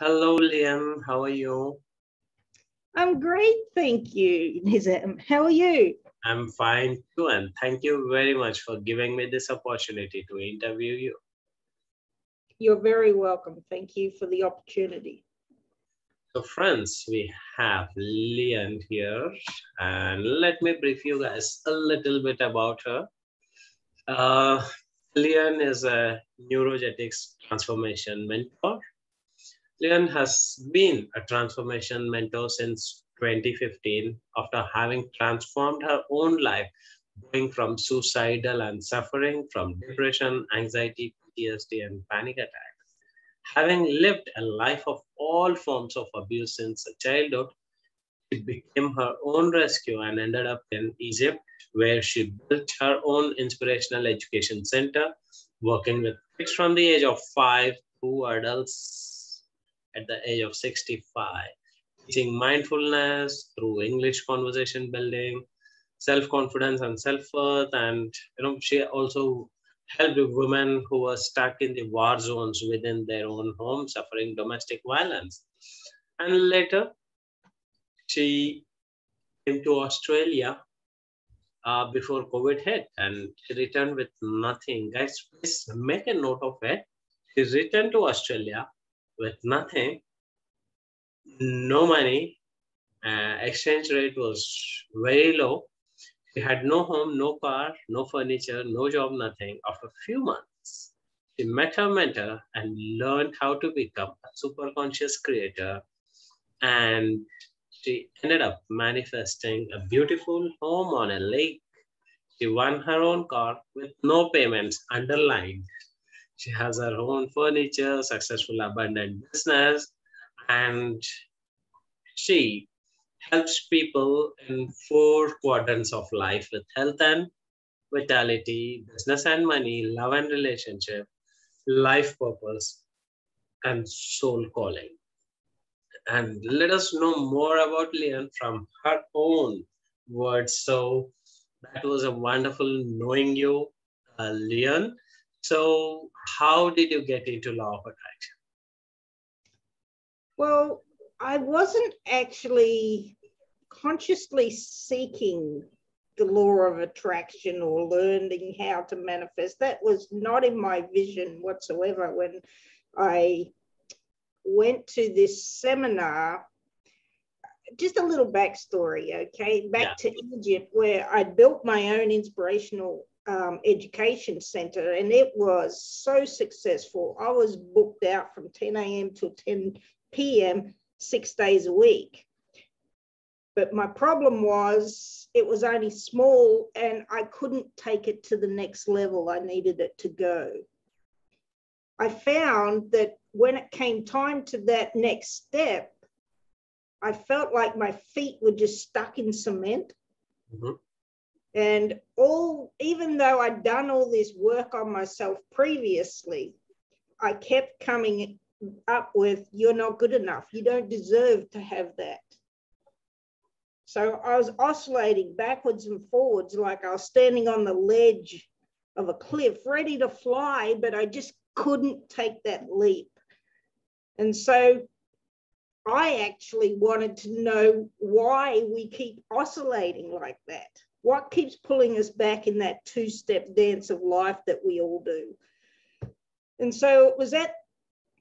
Hello, Leanne. How are you? I'm great, thank you, Nizam. How are you? I'm fine too, and thank you very much for giving me this opportunity to interview you. You're very welcome. Thank you for the opportunity. So, friends, we have Leanne here, and let me brief you guys a little bit about her. Uh, Leanne is a neurogetics transformation mentor Leanne has been a transformation mentor since 2015 after having transformed her own life, going from suicidal and suffering from depression, anxiety, PTSD, and panic attacks. Having lived a life of all forms of abuse since childhood, she became her own rescue and ended up in Egypt, where she built her own inspirational education center, working with kids from the age of five to adults at the age of 65, teaching mindfulness through English conversation building, self-confidence and self-worth. And you know, she also helped women who were stuck in the war zones within their own home, suffering domestic violence. And later, she came to Australia uh, before COVID hit and she returned with nothing. Guys, please make a note of it. She returned to Australia with nothing, no money, uh, exchange rate was very low. She had no home, no car, no furniture, no job, nothing. After a few months, she met her mentor and learned how to become a super conscious creator. And she ended up manifesting a beautiful home on a lake. She won her own car with no payments underlined she has her own furniture, successful, abundant business, and she helps people in four quadrants of life with health and vitality, business and money, love and relationship, life purpose, and soul calling. And let us know more about Leanne from her own words. So that was a wonderful knowing you, uh, Leanne. So, how did you get into law of attraction? Well, I wasn't actually consciously seeking the law of attraction or learning how to manifest. That was not in my vision whatsoever when I went to this seminar. Just a little backstory, okay? Back yeah. to Egypt, where I built my own inspirational um, education center, and it was so successful. I was booked out from 10 a.m. to 10 p.m. six days a week. But my problem was it was only small and I couldn't take it to the next level I needed it to go. I found that when it came time to that next step, I felt like my feet were just stuck in cement. Mm-hmm. And all, even though I'd done all this work on myself previously, I kept coming up with, you're not good enough. You don't deserve to have that. So I was oscillating backwards and forwards like I was standing on the ledge of a cliff, ready to fly, but I just couldn't take that leap. And so I actually wanted to know why we keep oscillating like that what keeps pulling us back in that two step dance of life that we all do? And so it was at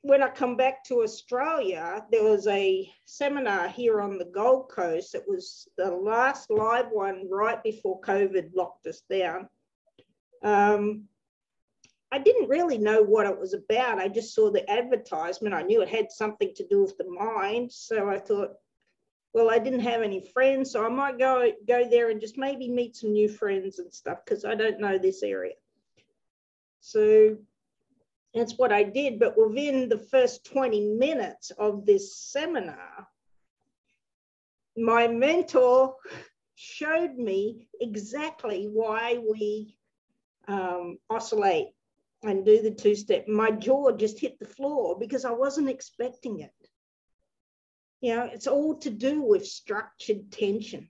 when I come back to Australia, there was a seminar here on the Gold Coast. It was the last live one right before COVID locked us down. Um, I didn't really know what it was about. I just saw the advertisement. I knew it had something to do with the mind. So I thought, well, I didn't have any friends, so I might go go there and just maybe meet some new friends and stuff because I don't know this area. So that's what I did. But within the first 20 minutes of this seminar, my mentor showed me exactly why we um, oscillate and do the two step. My jaw just hit the floor because I wasn't expecting it. You know, it's all to do with structured tension,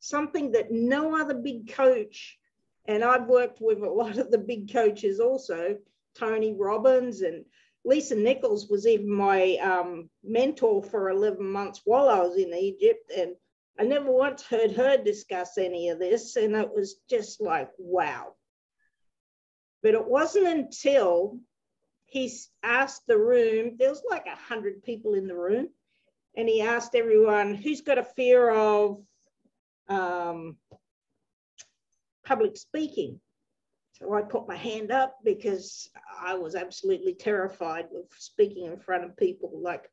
something that no other big coach, and I've worked with a lot of the big coaches also, Tony Robbins and Lisa Nichols was even my um, mentor for 11 months while I was in Egypt. And I never once heard her discuss any of this. And it was just like, wow. But it wasn't until he asked the room, there was like a hundred people in the room, and he asked everyone, who's got a fear of um, public speaking? So I put my hand up because I was absolutely terrified of speaking in front of people. Like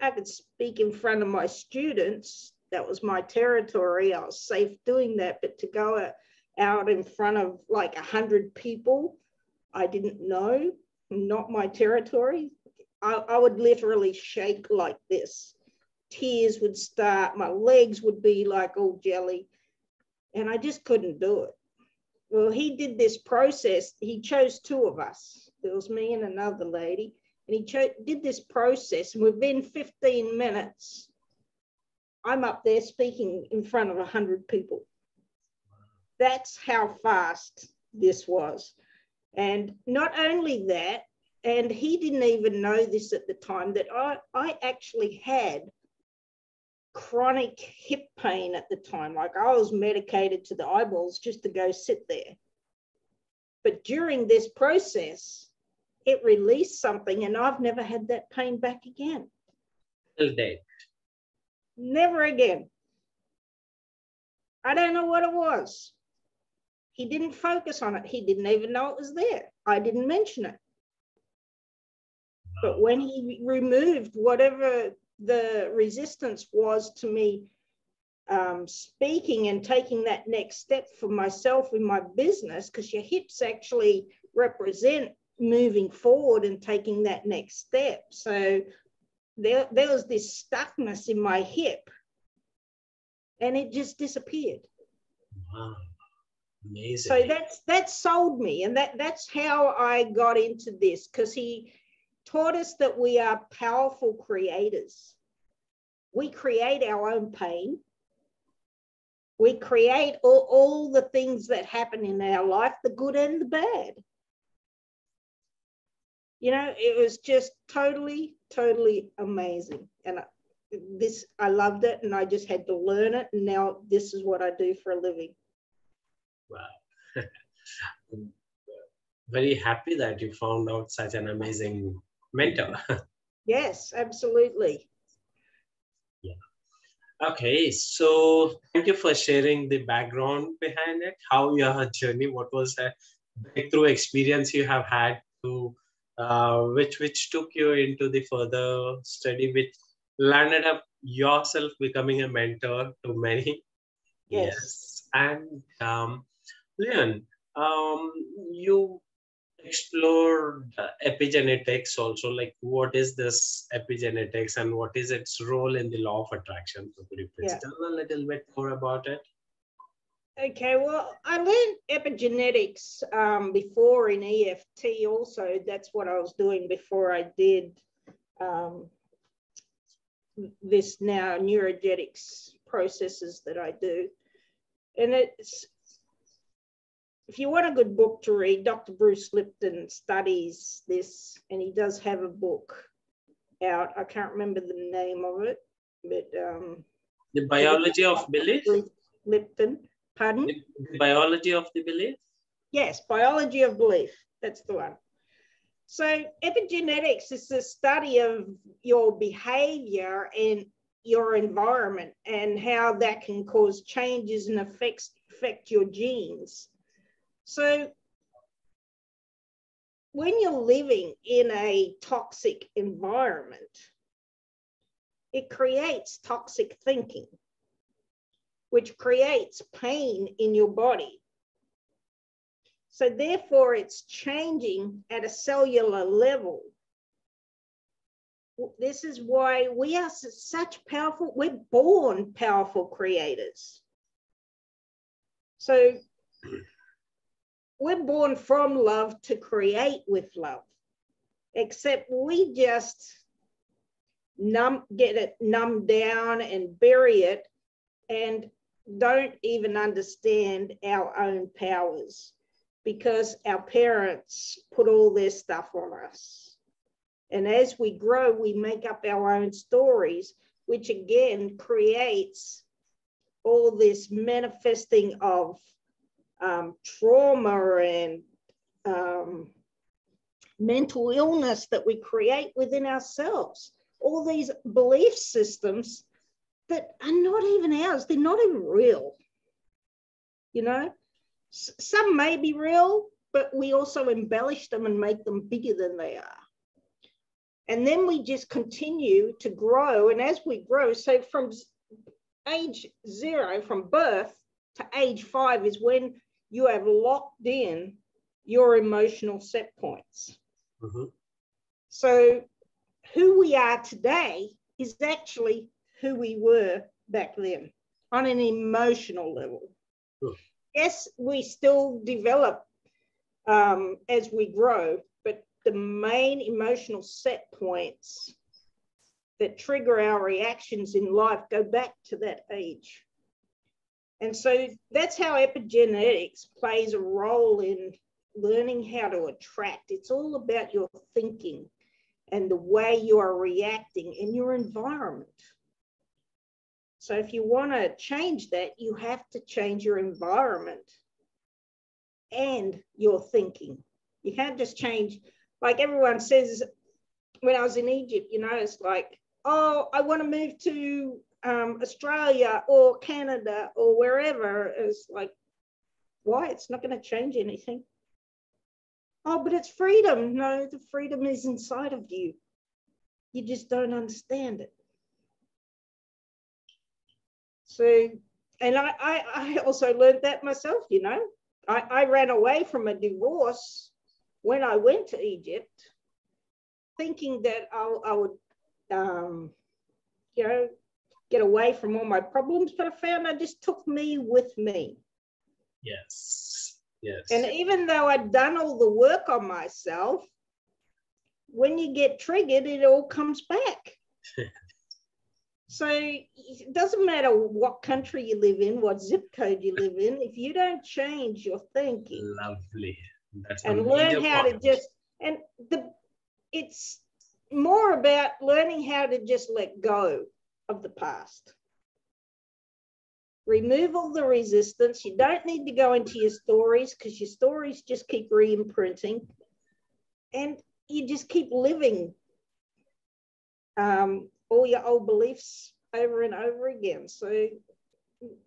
I could speak in front of my students, that was my territory. I was safe doing that, but to go out in front of like a hundred people, I didn't know, not my territory. I, I would literally shake like this. Tears would start, my legs would be like all jelly, and I just couldn't do it. Well, he did this process. He chose two of us. There was me and another lady. And he cho- did this process. And within 15 minutes, I'm up there speaking in front of 100 people. That's how fast this was. And not only that, and he didn't even know this at the time, that I, I actually had chronic hip pain at the time. Like I was medicated to the eyeballs just to go sit there. But during this process, it released something, and I've never had that pain back again. Till date. Never again. I don't know what it was. He didn't focus on it. He didn't even know it was there. I didn't mention it. But when he removed whatever the resistance was to me um, speaking and taking that next step for myself in my business, because your hips actually represent moving forward and taking that next step. So there, there was this stuckness in my hip and it just disappeared. Wow. Amazing. So that's that sold me, and that that's how I got into this because he taught us that we are powerful creators. We create our own pain. We create all, all the things that happen in our life, the good and the bad. You know, it was just totally, totally amazing. And I, this, I loved it and I just had to learn it. And now this is what I do for a living. Wow. Uh, very happy that you found out such an amazing mentor. yes, absolutely. Yeah. Okay, so thank you for sharing the background behind it, how your journey, what was the breakthrough experience you have had to uh, which which took you into the further study, which landed up yourself becoming a mentor to many. Yes. yes. And um, Leanne, um, you explored epigenetics also like what is this epigenetics and what is its role in the law of attraction so could you please Yeah. tell a little bit more about it Okay, well, I learned epigenetics um, before in EFT also. That's what I was doing before I did um, this now neurogetics processes that I do. And it's, if you want a good book to read, Dr. Bruce Lipton studies this, and he does have a book out. I can't remember the name of it, but um, the biology of belief Lipton, pardon? the biology of the belief Yes, biology of belief. That's the one. So, epigenetics is the study of your behavior and your environment and how that can cause changes and affects affect your genes. So, when you're living in a toxic environment, it creates toxic thinking, which creates pain in your body. So therefore, it's changing at a cellular level. This is why we are such powerful, we're born powerful creators. So we're born from love to create with love, except we just numb, get it numbed down and bury it and don't even understand our own powers because our parents put all their stuff on us. And as we grow, we make up our own stories, which again creates all this manifesting of um, trauma and um, mental illness that we create within ourselves. All these belief systems that are not even ours, they're not even real. You know, S- some may be real, but we also embellish them and make them bigger than they are. And then we just continue to grow. And as we grow, so from age zero, from birth to age five, is when you have locked in your emotional set points. Mm-hmm. So, who we are today is actually who we were back then on an emotional level. Sure. Yes, we still develop um, as we grow, but the main emotional set points that trigger our reactions in life go back to that age. And so that's how epigenetics plays a role in learning how to attract. It's all about your thinking and the way you are reacting in your environment. So if you want to change that, you have to change your environment and your thinking. You can't just change, like everyone says, when I was in Egypt, you know, it's like, oh, I want to move to um, Australia or Canada or wherever. is like, why? It's not going to change anything. Oh, but it's freedom. No, the freedom is inside of you. You just don't understand it. So, and I, I, I also learned that myself, you know. I, I ran away from a divorce when I went to Egypt, thinking that I, I would, um, you know, get away from all my problems, but I found I just took me with me. Yes. Yes. And even though I'd done all the work on myself, when you get triggered, it all comes back. so it doesn't matter what country you live in, what zip code you live in, if you don't change your thinking Lovely. That's and learn how to just and the it's more about learning how to just let go of the past remove all the resistance you don't need to go into your stories because your stories just keep re-imprinting and you just keep living um, all your old beliefs over and over again so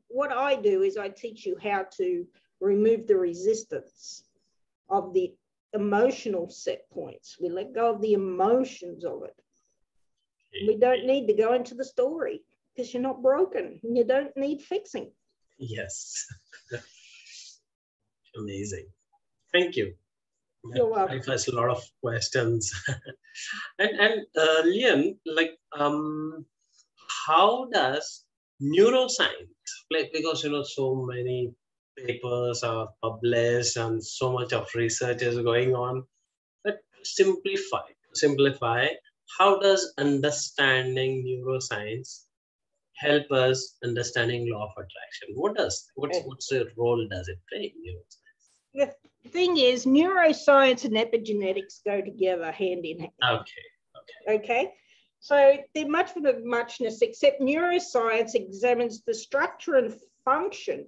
what i do is i teach you how to remove the resistance of the emotional set points. We let go of the emotions of it. We don't need to go into the story because you're not broken. and You don't need fixing. Yes. Amazing. Thank you. You're welcome. I've asked a lot of questions. and and uh, Leanne, like, um, how does neuroscience, like, because you know, so many papers are published and so much of research is going on. But simplify, simplify. How does understanding neuroscience help us understanding law of attraction? What does what's what's the role does it play in neuroscience? The thing is, neuroscience and epigenetics go together hand in hand. Okay. Okay. Okay. So they're much of a muchness, except neuroscience examines the structure and function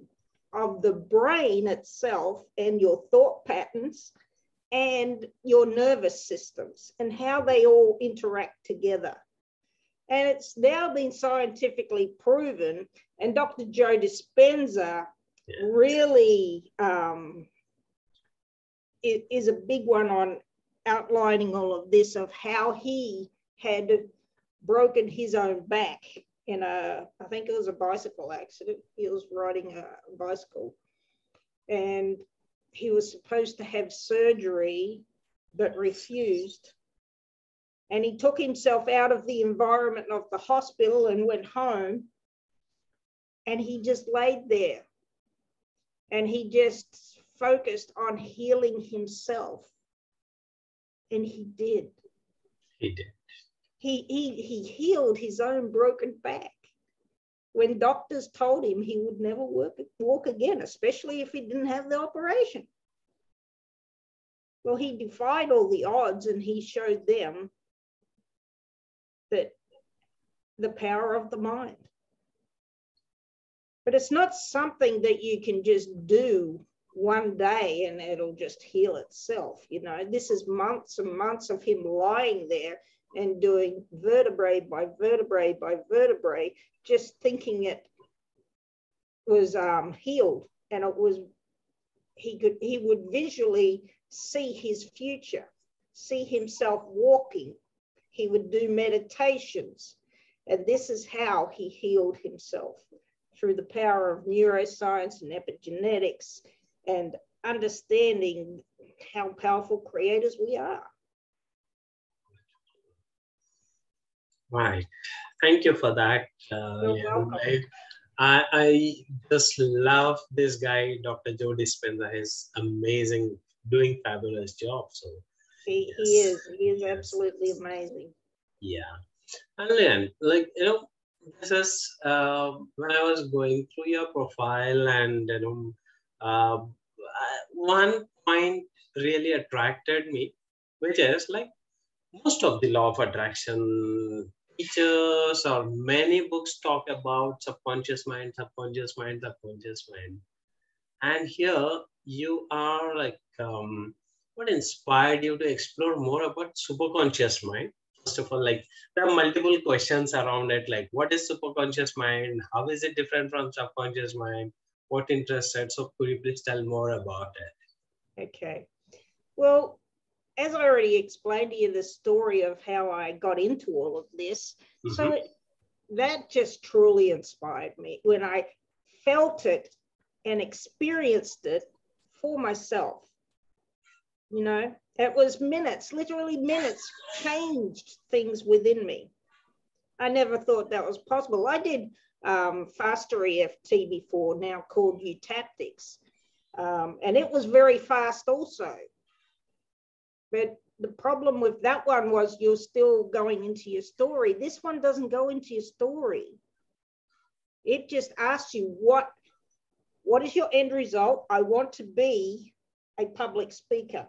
of the brain itself and your thought patterns and your nervous systems and how they all interact together. And it's now been scientifically proven, and Dr. Joe Dispenza Yeah. really um, is a big one on outlining all of this of how he had broken his own back in a, I think it was a bicycle accident. He was riding a bicycle and he was supposed to have surgery but refused. And he took himself out of the environment of the hospital and went home. And he just laid there and he just focused on healing himself. And he did. He did. He, he, he healed his own broken back when doctors told him he would never work, walk again, especially if he didn't have the operation. Well, he defied all the odds and he showed them that the power of the mind. But it's not something that you can just do one day and it'll just heal itself. You know, this is months and months of him lying there and doing vertebrae by vertebrae by vertebrae, just thinking it was um, healed and it was he could he would visually see his future, see himself walking. He would do meditations. And this is how he healed himself through the power of neuroscience and epigenetics and understanding how powerful creators we are. Right. Thank you for that. Uh, welcome. I, I, just love this guy, Dr. Joe Dispenza. He's amazing, doing fabulous job. So He, he is. He is absolutely amazing. yeah. And then, like you know, this is uh, when I was going through your profile, and you know, uh, one point really attracted me, which is like most of the law of attraction teachers or many books talk about subconscious mind, subconscious mind, subconscious mind. And here you are like, um, what inspired you to explore more about superconscious mind? First of all, like there are multiple questions around it, like what is superconscious mind? How is it different from subconscious mind? What interested? So could you please tell more about it? Okay. Well, as I already explained to you the story of how I got into all of this, so Mhm. it, that just truly inspired me when I felt it and experienced it for myself. You know, it was minutes, literally minutes, changed things within me. I never thought that was possible. I did um, faster EFT before, now called Eutaptics, um, and it was very fast also. But the problem with that one was you're still going into your story. This one doesn't go into your story. It just asks you what what is your end result? I want to be a public speaker.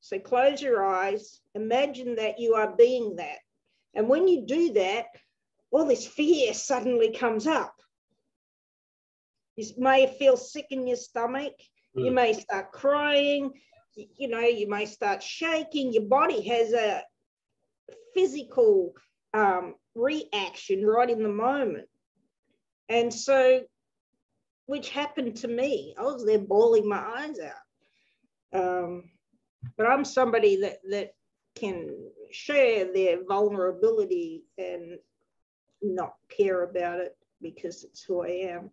So close your eyes, imagine that you are being that. And when you do that, all this fear suddenly comes up. You may feel sick in your stomach. You Mm. may start crying. You know, you may start shaking. Your body has a physical um, reaction right in the moment. And so, which happened to me, I was there bawling my eyes out. Um, but I'm somebody that, that can share their vulnerability and not care about it because it's who I am.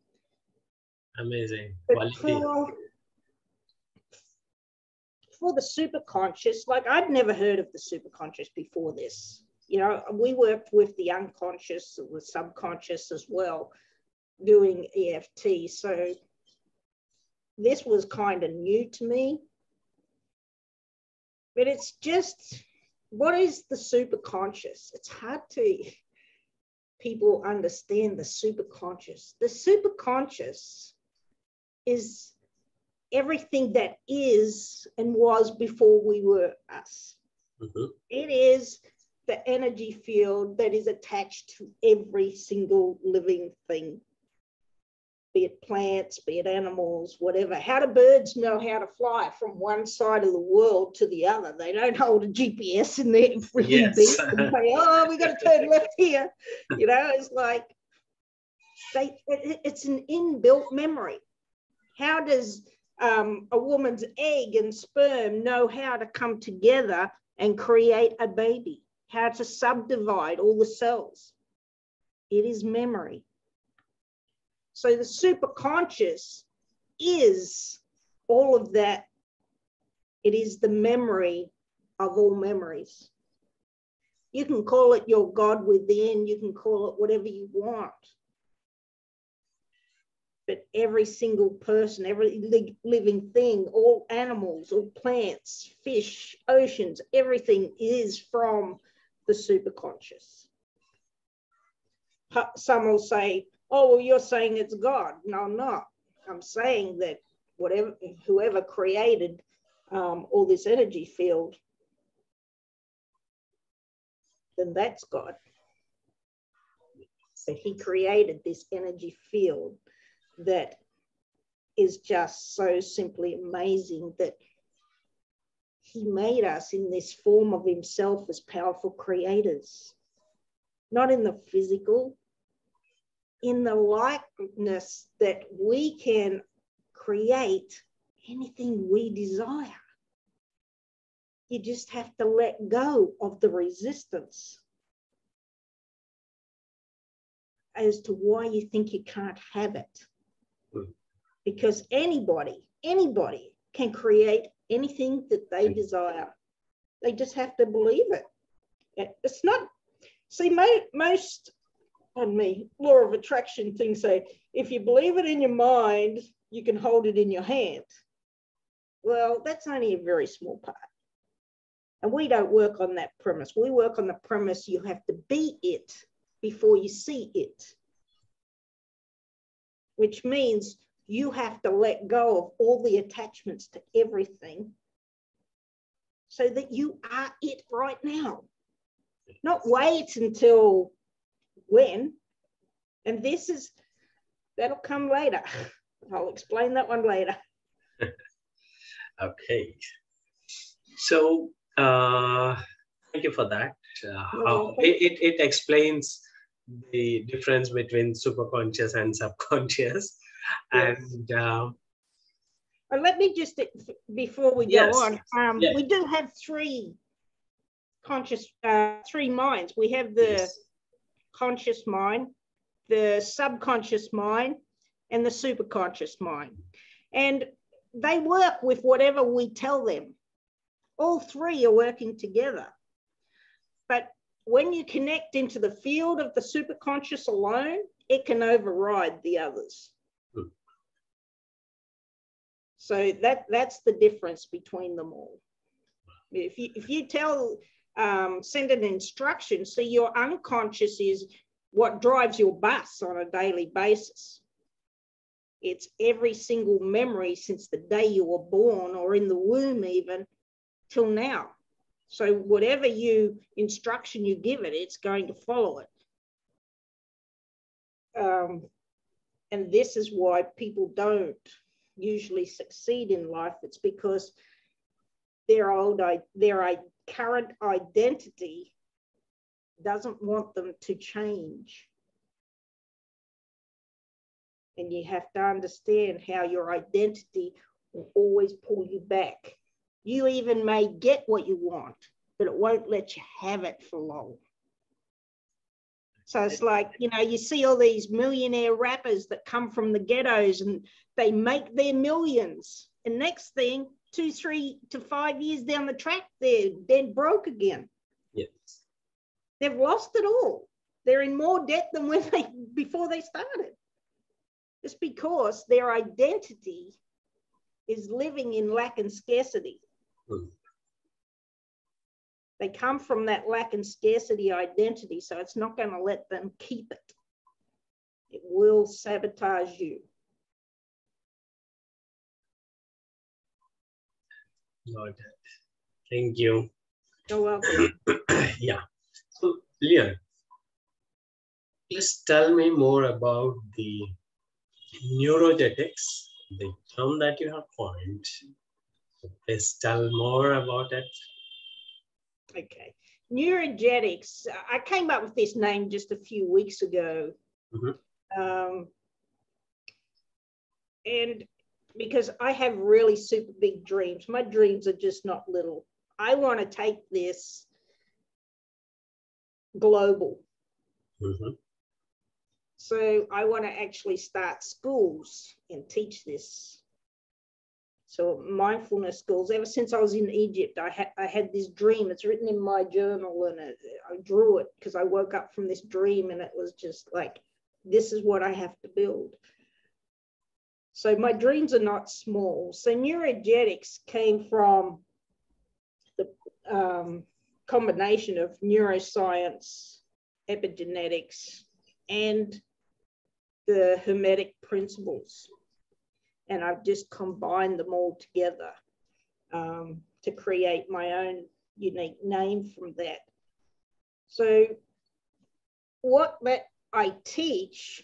Amazing. But Quality. For the superconscious, like I'd never heard of the superconscious before this. You know, we worked with the unconscious, the subconscious as well, doing EFT. So this was kind of new to me. But it's just, what is the superconscious? It's hard to people understand the superconscious. The superconscious is everything that is and was before we were us. Mhm. It is the energy field that is attached to every single living thing, be it plants, be it animals, whatever. How do birds know how to fly from one side of the world to the other? They don't hold a GPS in their really Yes. big and say, oh, we got to turn left here. You know, it's like they, it- it's an inbuilt memory. How does um, a woman's egg and sperm know how to come together and create a baby? How to subdivide all the cells? It is memory. So the superconscious is all of that. It is the memory of all memories. You can call it your God within, you can call it whatever you want but every single person, every li- living thing, all animals, all plants, fish, oceans, everything is from the superconscious. Some will say, oh, well, you're saying it's God. No, I'm not. I'm saying that whatever, whoever created um, all this energy field, then that's God. So he created this energy field that is just so simply amazing that he made us in this form of himself as powerful creators, not in the physical, in the likeness that we can create anything we desire. You just have to let go of the resistance as to why you think you can't have it. Because anybody, anybody can create anything that they mm-hmm. desire. They just have to believe it. It's not, see, most, on me, law of attraction things say, if you believe it in your mind, you can hold it in your hand. Well, that's only a very small part. And we don't work on that premise. We work on the premise you have to be it before you see it, which means you have to let go of all the attachments to everything so that you are it right now. Not wait until when. And this is, that'll come later. I'll explain that one later. okay. So, uh, thank you for that. Uh, it, it, it explains the difference between superconscious and subconscious and uh, well, let me just before we yes. go on um, yes. we do have three conscious uh, three minds we have the yes. conscious mind the subconscious mind and the superconscious mind and they work with whatever we tell them all three are working together but when you connect into the field of the superconscious alone it can override the others so that that's the difference between them all. If you if you tell um, send an instruction, so your unconscious is what drives your bus on a daily basis. It's every single memory since the day you were born or in the womb even till now. So whatever you instruction you give it, it's going to follow it. Um, and this is why people don't usually succeed in life, it's because their old their current identity doesn't want them to change. And you have to understand how your identity will always pull you back. You even may get what you want, but it won't let you have it for long. So it's like, you know, you see all these millionaire rappers that come from the ghettos and they make their millions. And next thing, two, three to five years down the track, they're dead broke again. Yes. They've lost it all. They're in more debt than when they before they started. It's because their identity is living in lack and scarcity. Mm. They come from that lack and scarcity identity, so it's not going to let them keep it. It will sabotage you. Got Thank you. You're welcome. yeah. So, Leanne, please tell me more about the neurogetics, the term that you have coined. Please tell more about it. Okay. Neurogetics. I came up with this name just a few weeks ago. Mm-hmm. Um, and because I have really super big dreams, my dreams are just not little. I want to take this global. Mm-hmm. So I want to actually start schools and teach this so mindfulness schools. Ever since I was in Egypt, I had I had this dream. It's written in my journal, and it, I drew it because I woke up from this dream, and it was just like, this is what I have to build. So my dreams are not small. So neurogetics came from the um, combination of neuroscience, epigenetics, and the Hermetic principles and I've just combined them all together um, to create my own unique name from that. So what that I teach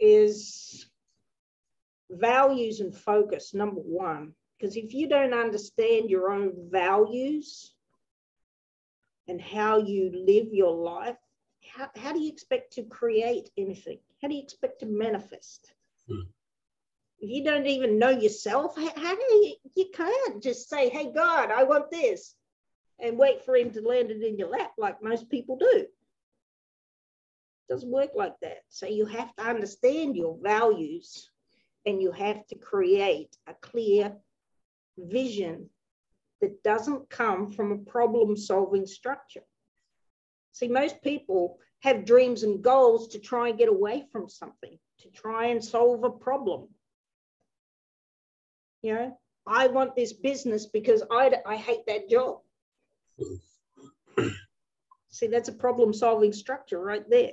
is values and focus, number one. Because if you don't understand your own values and how you live your life, how, how do you expect to create anything? How do you expect to manifest? Hmm. You don't even know yourself, how do you, you can't just say, hey, God, I want this and wait for him to land it in your lap like most people do. It doesn't work like that. So you have to understand your values and you have to create a clear vision that doesn't come from a problem solving structure. See, most people have dreams and goals to try and get away from something, to try and solve a problem. You know, I want this business because I, I hate that job. See, that's a problem solving structure right there.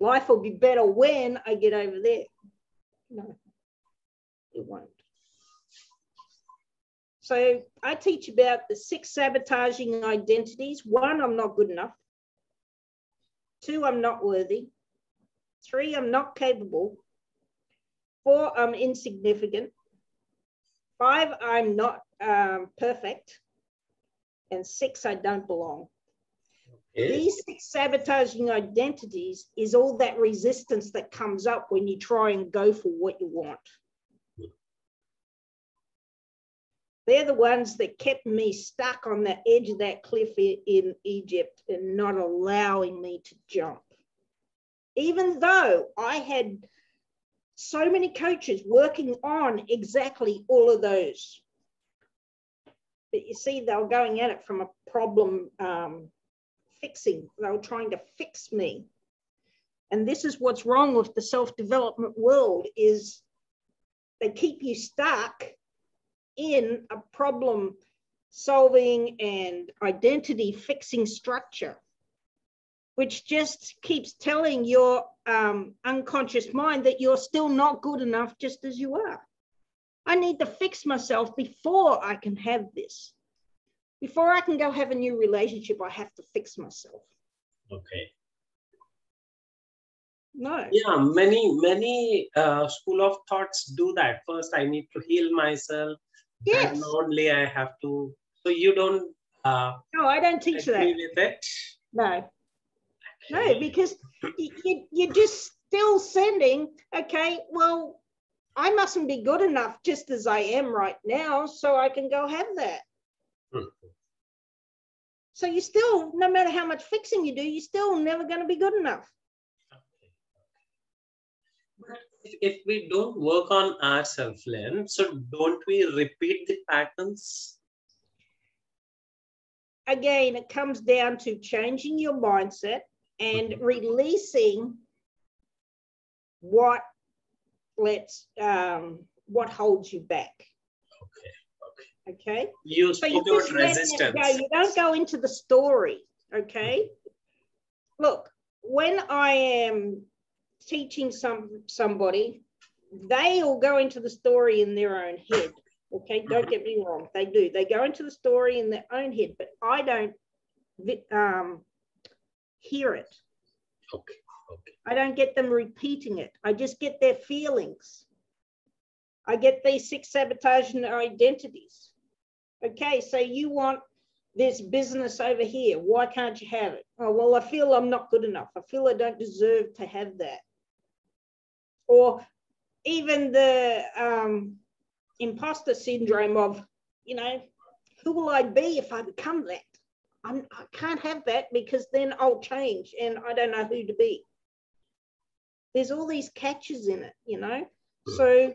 Life will be better when I get over there. No, it won't. So I teach about the six sabotaging identities. One, I'm not good enough. Two, I'm not worthy. Three, I'm not capable. Four, I'm insignificant. Five, I'm not um, perfect and six, I don't belong. Okay. These six sabotaging identities is all that resistance that comes up when you try and go for what you want. They're the ones that kept me stuck on the edge of that cliff in Egypt and not allowing me to jump. Even though I had so many coaches working on exactly all of those but you see, they were going at it from a problem um, fixing. They were trying to fix me. And this is what's wrong with the self-development world is they keep you stuck in a problem solving and identity fixing structure, which just keeps telling your um, unconscious mind that you're still not good enough just as you are. I need to fix myself before I can have this. Before I can go have a new relationship, I have to fix myself. Okay. No. Yeah, many, many uh, school of thoughts do that. First, I need to heal myself. Yes. And only I have to. So you don't. Uh, no, I don't teach that. With it? No. No, because you, you're just still sending, okay, well, I mustn't be good enough just as I am right now, so I can go have that. Hmm. So you still, no matter how much fixing you do, you're still never going to be good enough. But if, if we don't work on ourselves, Len, so don't we repeat the patterns? Again, it comes down to changing your mindset and releasing what let's um, what holds you back. Okay. Okay. You so you about resistance. Go. You don't go into the story. Okay. Look, when I am teaching some somebody, they all go into the story in their own head. Okay, don't get me wrong, they do. They go into the story in their own head, but I don't um, hear it. Okay. Okay. I don't get them repeating it. I just get their feelings. I get these six sabotaging identities. Okay, so you want this business over here. Why can't you have it? Oh, well, I feel I'm not good enough. I feel I don't deserve to have that. Or even the um, imposter syndrome of, you know, who will I be if I become that? I'm, I can't have that because then I'll change and I don't know who to be there's all these catches in it, you know? Hmm. So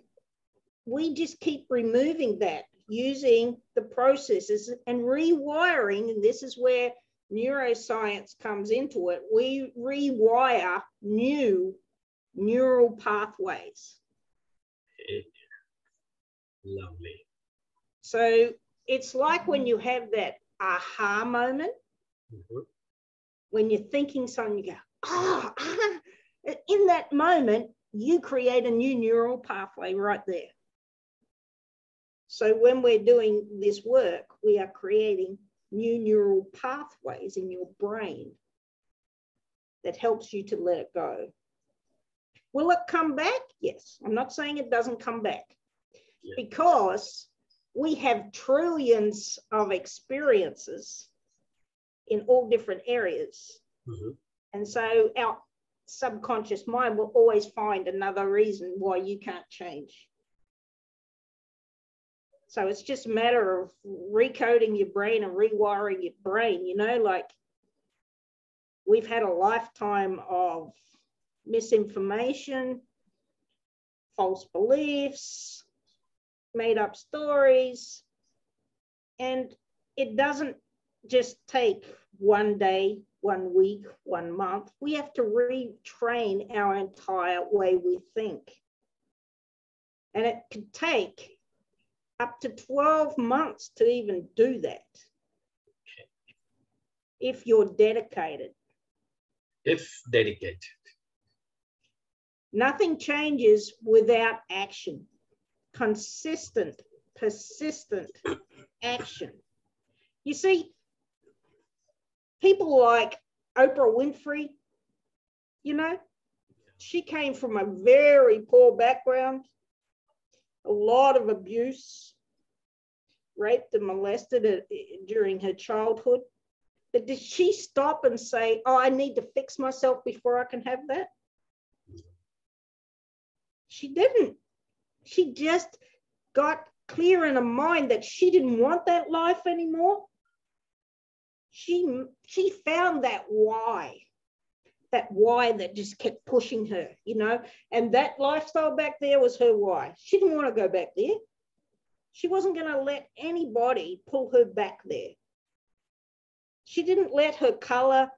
we just keep removing that using the processes and rewiring. And this is where neuroscience comes into it. We rewire new neural pathways. Lovely. So it's like when you have that aha moment, mm-hmm. when you're thinking something, you go, oh, ah, in that moment, you create a new neural pathway right there. So when we're doing this work, we are creating new neural pathways in your brain. that helps you to let it go. Will it come back? Yes. I'm not saying it doesn't come back yeah. because we have trillions of experiences in all different areas. Mm-hmm. And so our subconscious mind will always find another reason why you can't change. So it's just a matter of recoding your brain and rewiring your brain, you know, like we've had a lifetime of misinformation, false beliefs, made up stories. And it doesn't just take one day, one week, one month. We have to retrain our entire way we think. And it could take up to 12 months to even do that if you're dedicated. If dedicated. Nothing changes without action, consistent, persistent action. You see, people like Oprah Winfrey, you know, she came from a very poor background, a lot of abuse, raped and molested uh, during her childhood. But did she stop and say, Oh, I need to fix myself before I can have that? She didn't. She just got clear in her mind that she didn't want that life anymore. She she found that why, that why that just kept pushing her, you know, and that lifestyle back there was her why. She didn't want to go back there. She wasn't going to let anybody pull her back there. She didn't let her color,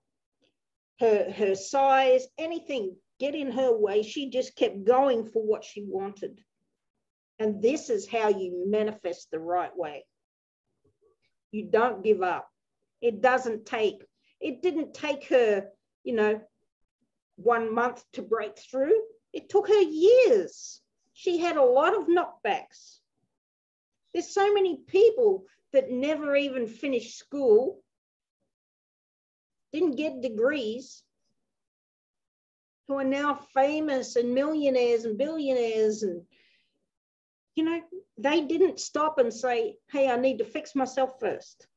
her her size, anything get in her way. She just kept going for what she wanted. And this is how you manifest the right way. You don't give up. It doesn't take, it didn't take her, you know, one month to break through. It took her years. She had a lot of knockbacks. There's so many people that never even finished school, didn't get degrees, who are now famous and millionaires and billionaires and you know they didn't stop and say hey i need to fix myself first.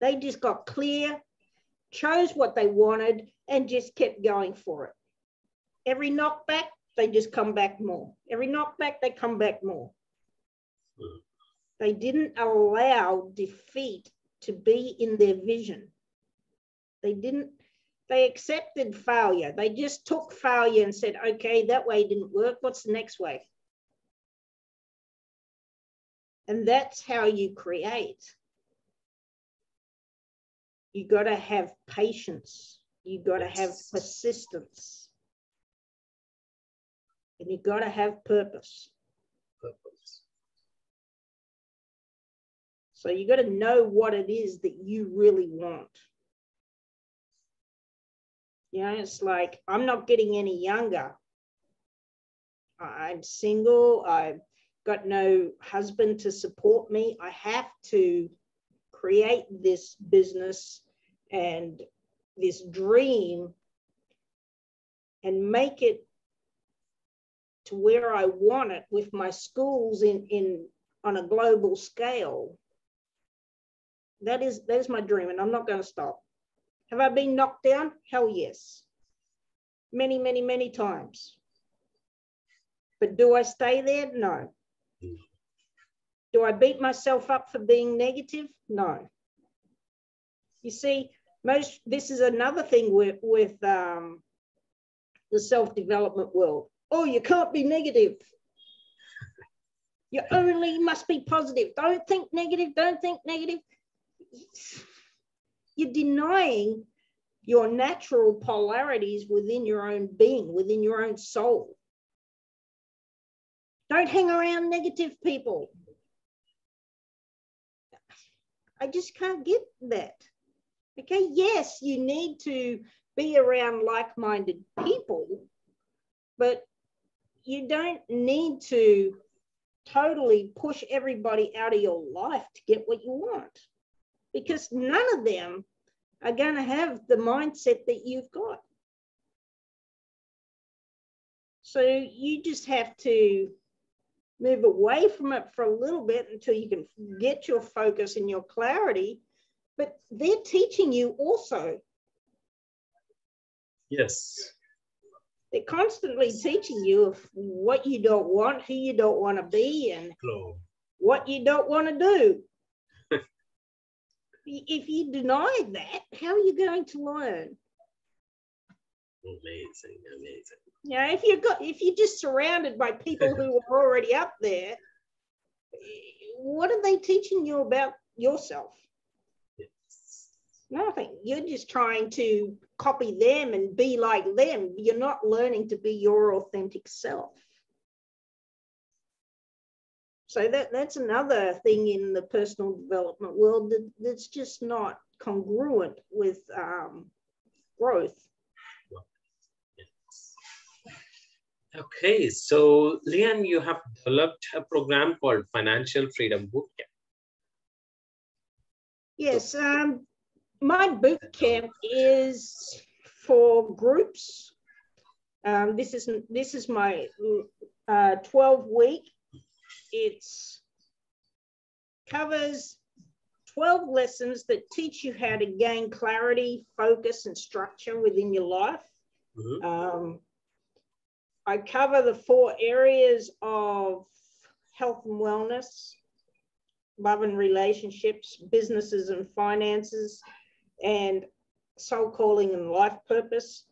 They just got clear chose what they wanted and just kept going for it. Every knockback they just come back more. Every knockback they come back more. They didn't allow defeat to be in their vision. They didn't they accepted failure. They just took failure and said, okay, that way didn't work. What's the next way? And that's how you create. You got to have patience. You got to have persistence. And you got to have purpose. Purpose. So you got to know what it is that you really want. You know, it's like I'm not getting any younger. I'm single. I've got no husband to support me. I have to create this business and this dream and make it to where I want it with my schools in, in on a global scale. That is that is my dream, and I'm not going to stop. Have I been knocked down? Hell yes. Many, many, many times. But do I stay there? No. Do I beat myself up for being negative? No. You see, most this is another thing with, with um, the self-development world. Oh, you can't be negative. You only must be positive. Don't think negative. Don't think negative you're denying your natural polarities within your own being, within your own soul. Don't hang around negative people. I just can't get that. Okay, yes, you need to be around like minded people, but you don't need to totally push everybody out of your life to get what you want because none of them are going to have the mindset that you've got. So you just have to move away from it for a little bit until you can get your focus and your clarity. But they're teaching you also. Yes. They're constantly teaching you of what you don't want, who you don't want to be, and Flow. what you don't want to do. If you deny that, how are you going to learn? Amazing, amazing. You know, if you've got if you're just surrounded by people who are already up there, what are they teaching you about yourself? Yes. Nothing. You're just trying to copy them and be like them. You're not learning to be your authentic self. So that, that's another thing in the personal development world that, that's just not congruent with um, growth. Okay, so Leanne, you have developed a program called Financial Freedom Bootcamp. Yes, um, my boot camp is for groups. Um, this is this is my uh, 12 week. It's covers 12 lessons that teach you how to gain clarity, focus, and structure within your life. Mhm. Um, I cover the four areas of health and wellness, love and relationships, businesses and finances, and soul calling and life purpose.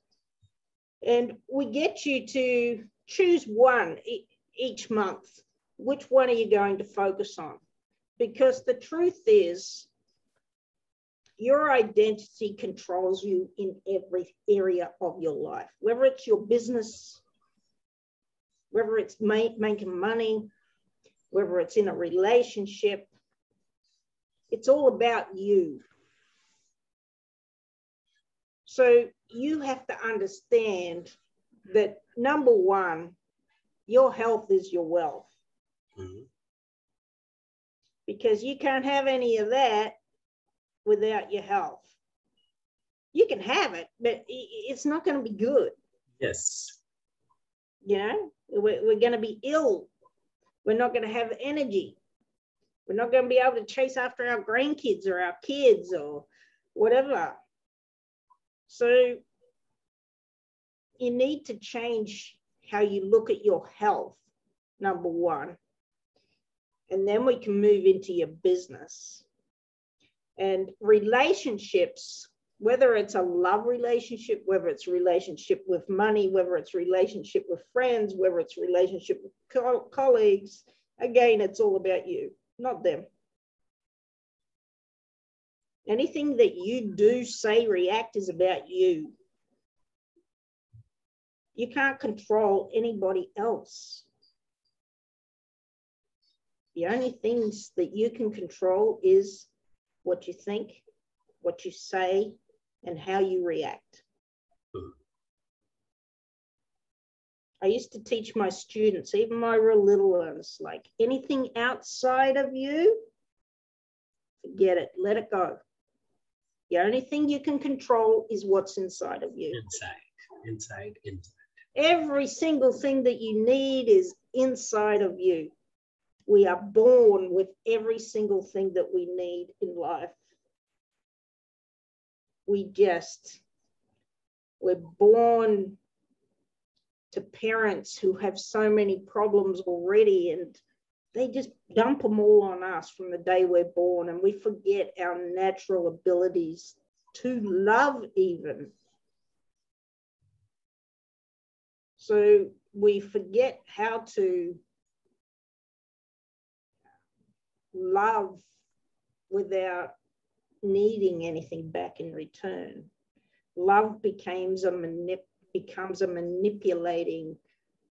And we get you to choose one e- each month. Which one are you going to focus on? Because the truth is, your identity controls you in every area of your life, whether it's your business, whether it's ma- making money, whether it's in a relationship. It's all about you. So you have to understand that number one, your health is your wealth Mhm. because you can't have any of that without your health. You can have it, but it's not going to be good. Yes. You know, we're, we're going to be ill. We're not going to have energy. We're not going to be able to chase after our grandkids or our kids or whatever. So you need to change how you look at your health, number one. And then we can move into your business. And relationships, whether it's a love relationship, whether it's relationship with money, whether it's relationship with friends, whether it's relationship with co- colleagues, again, it's all about you, not them. Anything that you do, say, react is about you. You can't control anybody else. The only things that you can control is what you think, what you say, and how you react. Mhm. I used to teach my students, even my real little ones, like anything outside of you, forget it, let it go. The only thing you can control is what's inside of you. Inside, inside, inside. Every single thing that you need is inside of you. We are born with every single thing that we need in life. We just, we're born to parents who have so many problems already and they just dump them all on us from the day we're born and we forget our natural abilities to love even so we forget how to love without needing anything back in return love becomes a manip- becomes a manipulating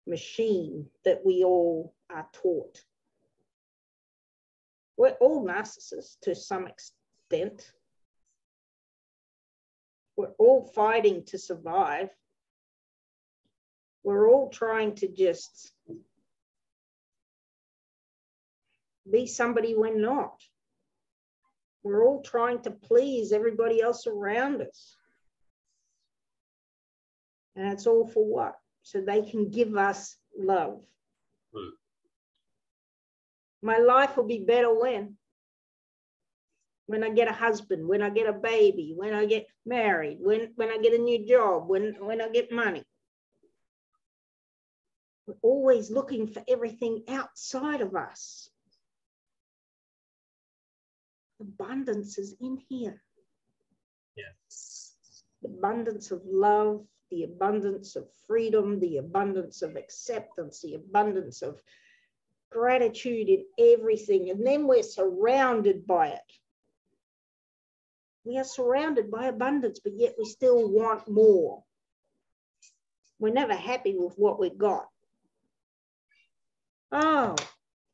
machine that we all are taught we're all narcissists to some extent. We're all fighting to survive. We're all trying to just be somebody we're not. We're all trying to please everybody else around us. And it's all for what? So they can give us love. Hmm. My life will be better when? When I get a husband, when I get a baby, when I get married, when, when I get a new job, when, when I get money. We're always looking for everything outside of us. Abundance is in here. Yes. The abundance of love, the abundance of freedom, the abundance of acceptance, the abundance of gratitude in everything. And then we're surrounded by it. We are surrounded by abundance, but yet we still want more. We're never happy with what we've got. Oh,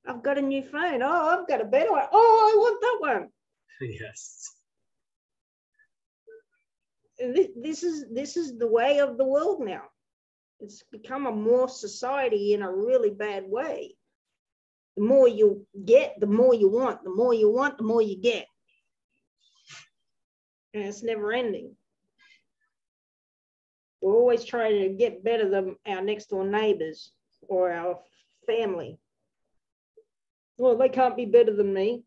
I've got a new phone. Oh, I've got a better one. Oh, I want that one. Yes. This is this is the way of the world now. It's become a more society in a really bad way. The more you get, the more you want. The more you want, the more you get. And it's never ending. We're always trying to get better than our next door neighbors or our family. Well, they can't be better than me.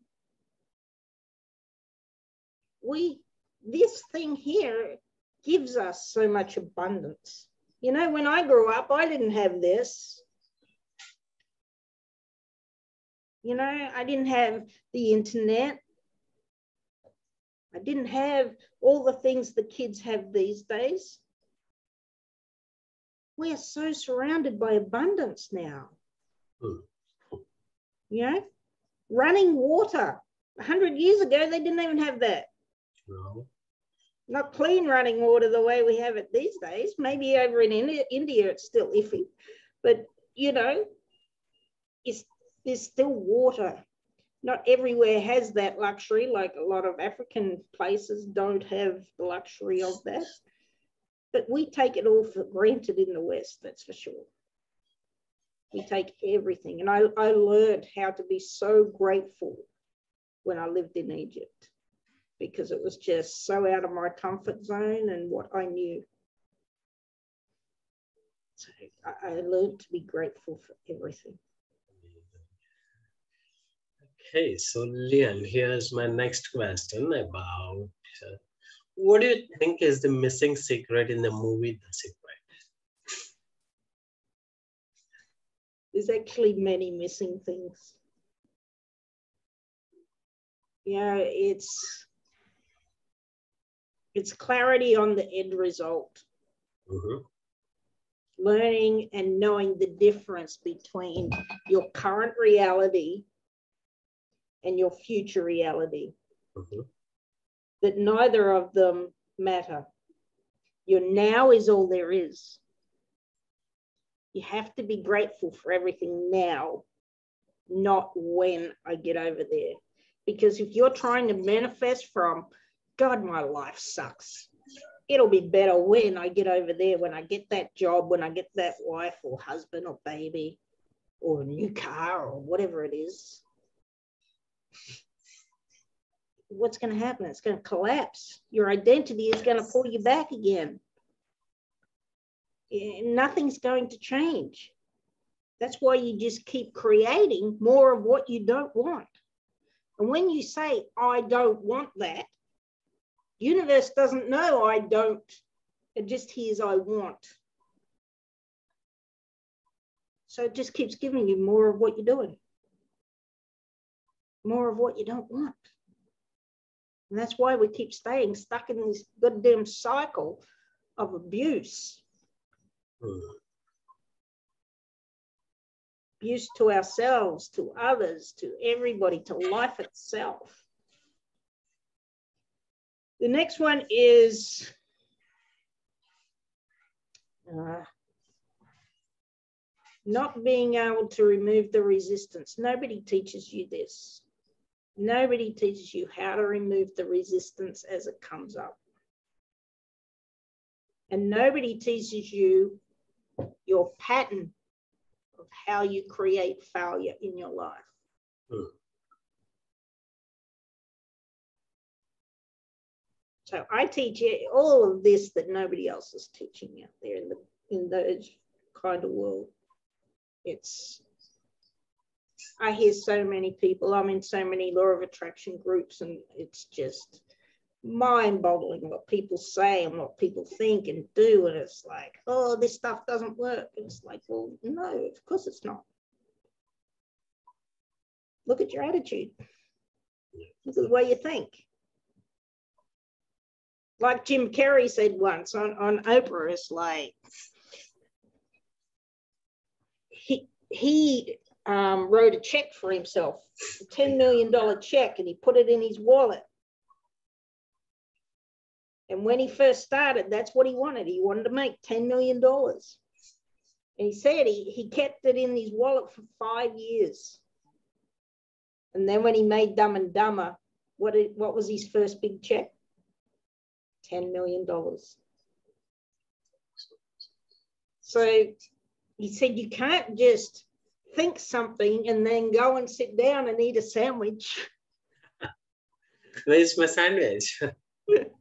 We, this thing here gives us so much abundance. You know, when I grew up, I didn't have this. You know, I didn't have the internet. I didn't have all the things the kids have these days. We are so surrounded by abundance now. Mm. You know, running water. 100 years ago, they didn't even have that. No. Not clean running water the way we have it these days. Maybe over in India, it's still iffy. But, you know, it's, there's still water. Not everywhere has that luxury, like a lot of African places don't have the luxury of that. But we take it all for granted in the West, that's for sure. We take everything. And I, I learned how to be so grateful when I lived in Egypt because it was just so out of my comfort zone and what I knew. So I, I learned to be grateful for everything. Okay, so Leanne, here's my next question about uh, what do you think is the missing secret in the movie The Secret? there's actually many missing things. Yeah, it's it's clarity on the end result. Mm-hmm. Learning and knowing the difference between your current reality and your future reality. Mm-hmm. That neither of them matter. Your now is all there is. You have to be grateful for everything now, not when I get over there. Because if you're trying to manifest from, God, my life sucks, it'll be better when I get over there, when I get that job, when I get that wife or husband or baby or a new car or whatever it is. What's going to happen? It's going to collapse. Your identity is going to pull you back again nothing's going to change. That's why you just keep creating more of what you don't want. And when you say, I don't want that, universe doesn't know I don't. It just hears I want. So it just keeps giving you more of what you're doing, more of what you don't want. And that's why we keep staying stuck in this goddamn cycle of abuse Abuse to ourselves, to others, to everybody, to life itself. The next one is uh, not being able to remove the resistance. Nobody teaches you this. Nobody teaches you how to remove the resistance as it comes up. And nobody teaches you your pattern of how you create failure in your life. Hmm. So I teach you all of this that nobody else is teaching out there in the in those kind of world. It's I hear so many people. I'm in so many law of attraction groups, and it's just mind boggling what people say and what people think and do. And it's like, oh, this stuff doesn't work. And it's like, well, no, of course it's not. Look at your attitude. Look at the way you think. Like Jim Carrey said once on, on Oprah, it's like he he um, wrote a check for himself, a $10 million check, and he put it in his wallet. And when he first started, that's what he wanted. He wanted to make $10 million. And he said he, he kept it in his wallet for five years. And then when he made Dumb and Dumber, what, what was his first big check? $10 million. So he said, you can't just think something and then go and sit down and eat a sandwich. Where's my sandwich?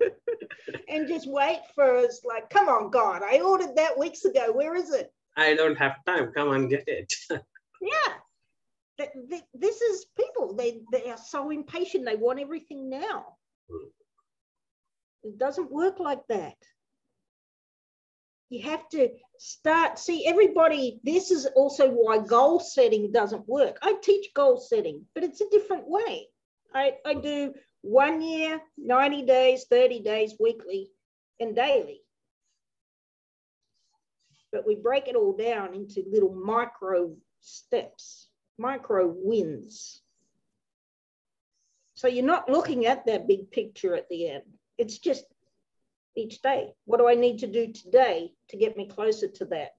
and just wait for us, like, come on, God, I ordered that weeks ago. Where is it? I don't have time. Come on, get it. yeah. This is people, they, they are so impatient. They want everything now. Mm. It doesn't work like that. You have to start, see, everybody, this is also why goal setting doesn't work. I teach goal setting, but it's a different way. I, I do one year, 90 days, 30 days, weekly, and daily. But we break it all down into little micro steps, micro wins. So you're not looking at that big picture at the end. It's just each day. What do I need to do today to get me closer to that?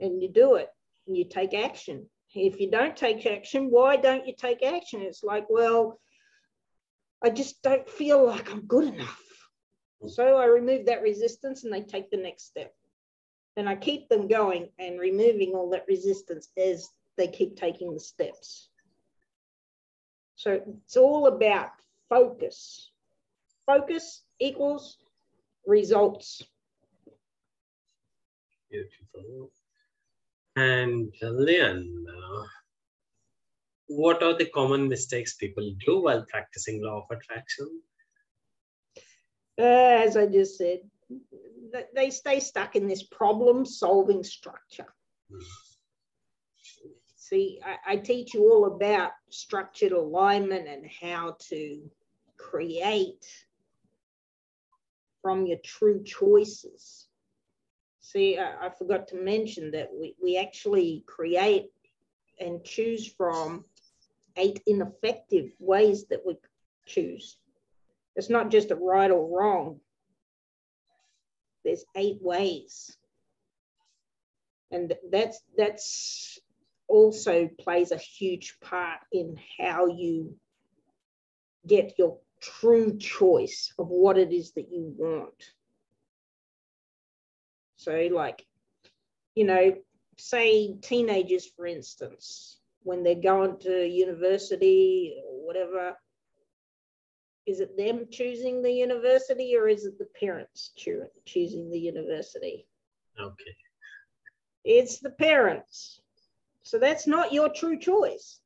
And you do it and you take action. If you don't take action, why don't you take action? It's like, well, I just don't feel like I'm good enough. So I remove that resistance and they take the next step. And I keep them going and removing all that resistance as they keep taking the steps. So it's all about focus. Focus equals results. Beautiful. And Leanne, uh, what are the common mistakes people do while practicing law of attraction? Uh, as I just said, they stay stuck in this problem solving structure. Mm. See, I, I teach you all about structured alignment and how to create from your true choices. See, I, I forgot to mention that we, we actually create and choose from eight ineffective ways that we choose. It's not just a right or wrong. There's eight ways. And that's that's also plays a huge part in how you get your true choice of what it is that you want. So, like, you know, say teenagers, for instance, when they're going to university or whatever, is it them choosing the university or is it the parents cho- choosing the university? Okay. It's the parents. So that's not your true choice.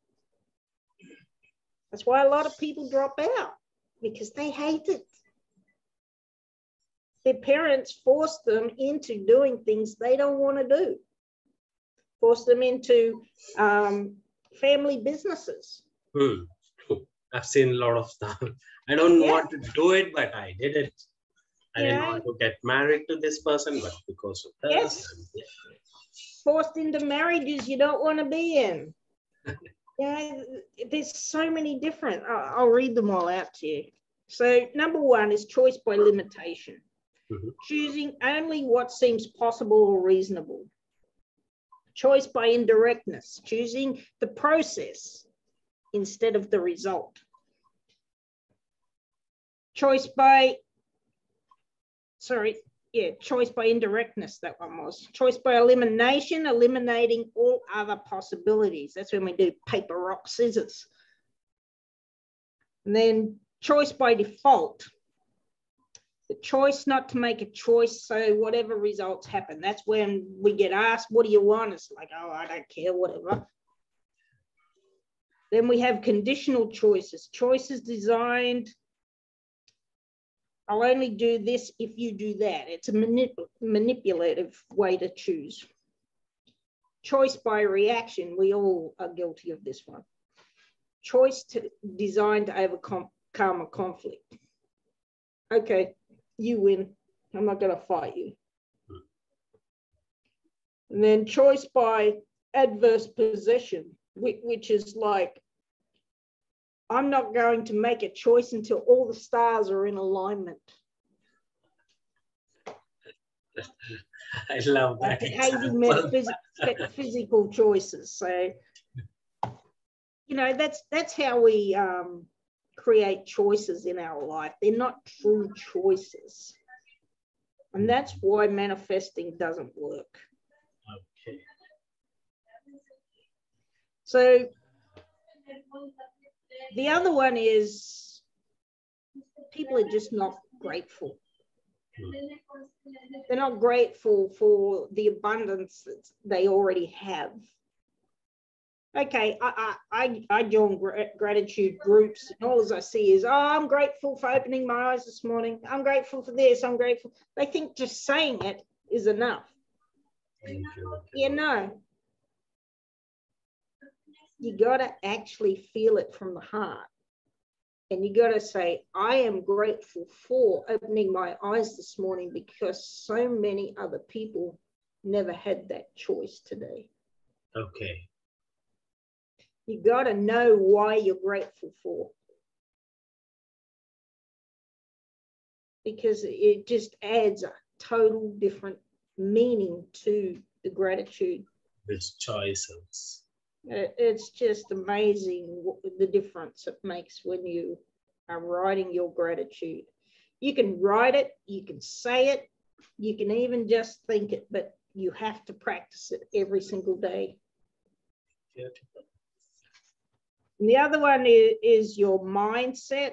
That's why a lot of people drop out because they hate it. Their parents force them into doing things they don't want to do, force them into um, family businesses. Hmm. I've seen a lot of stuff. I don't yeah. want to do it, but I did it. I yeah. didn't want to get married to this person, but because of this. Yes. Forced into marriages you don't want to be in. Yeah, there's so many different. I'll, I'll read them all out to you. So, number one is choice by limitation, mm-hmm. choosing only what seems possible or reasonable. Choice by indirectness, choosing the process instead of the result. Choice by, sorry, yeah, choice by indirectness, that one was. Choice by elimination, eliminating all other possibilities. That's when we do paper, rock, scissors. And then choice by default. The choice not to make a choice, so whatever results happen. That's when we get asked, What do you want? It's like, Oh, I don't care, whatever. Then we have conditional choices. Choices designed, I'll only do this if you do that. It's a manip manipulative way to choose. Choice by reaction, we all are guilty of this one. Choice to, designed to overcome a conflict. Okay, you win. I'm not going to fight you. And then choice by adverse possession, which is like, I'm not going to make a choice until all the stars are in alignment. I love that. Like physical choices. So, you know, that's that's how we um, create choices in our life. They're not true choices, and that's why manifesting doesn't work. Okay. So the other one is people are just not grateful. They're not grateful for the abundance that they already have. Okay, I, I, I join gratitude groups, and all I see is, oh, I'm grateful for opening my eyes this morning. I'm grateful for this. I'm grateful. They think just saying it is enough. You. Yeah, no. You got to actually feel it from the heart. And you got to say, I am grateful for opening my eyes this morning because so many other people never had that choice today. Okay. You got to know why you're grateful for. Because it just adds a total different meaning to the gratitude. It's choices. It's just amazing the difference it makes when you are writing your gratitude. You can write it, you can say it, you can even just think it, but you have to practice it every single day. And the other one is, is your mindset.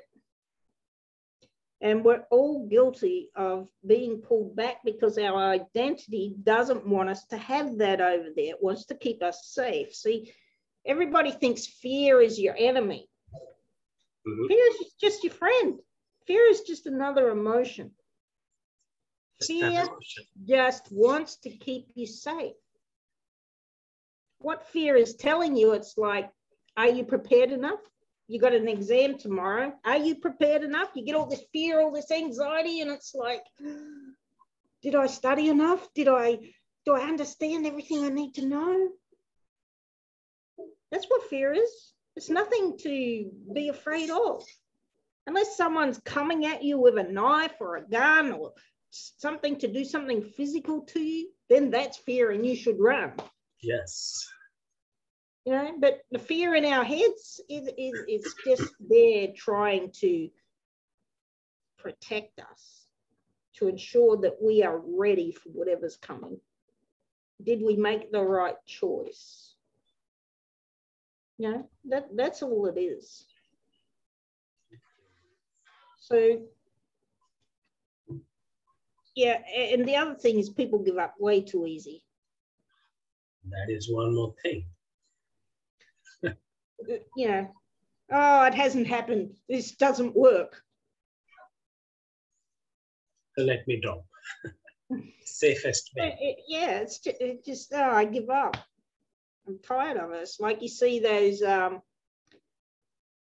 And we're all guilty of being pulled back because our identity doesn't want us to have that over there. It wants to keep us safe. See, everybody thinks fear is your enemy. Mm-hmm. Fear is just your friend. Fear is just another emotion. Fear just wants to keep you safe. What fear is telling you, it's like, are you prepared enough? You got an exam tomorrow. Are you prepared enough? You get all this fear, all this anxiety, and it's like, did I study enough? Did I do I understand everything I need to know? That's what fear is. It's nothing to be afraid of. Unless someone's coming at you with a knife or a gun or something to do something physical to you, then that's fear and you should run. Yes. You know, but the fear in our heads is, is, is just there trying to protect us, to ensure that we are ready for whatever's coming. Did we make the right choice? Yeah, that, that's all it is. So, yeah, and the other thing is people give up way too easy. That is one more thing. Uh, you know, oh, it hasn't happened. This doesn't work. Let me drop. Safest uh, way. Yeah, it's just, it just, oh, I give up. I'm tired of it. like you see those um,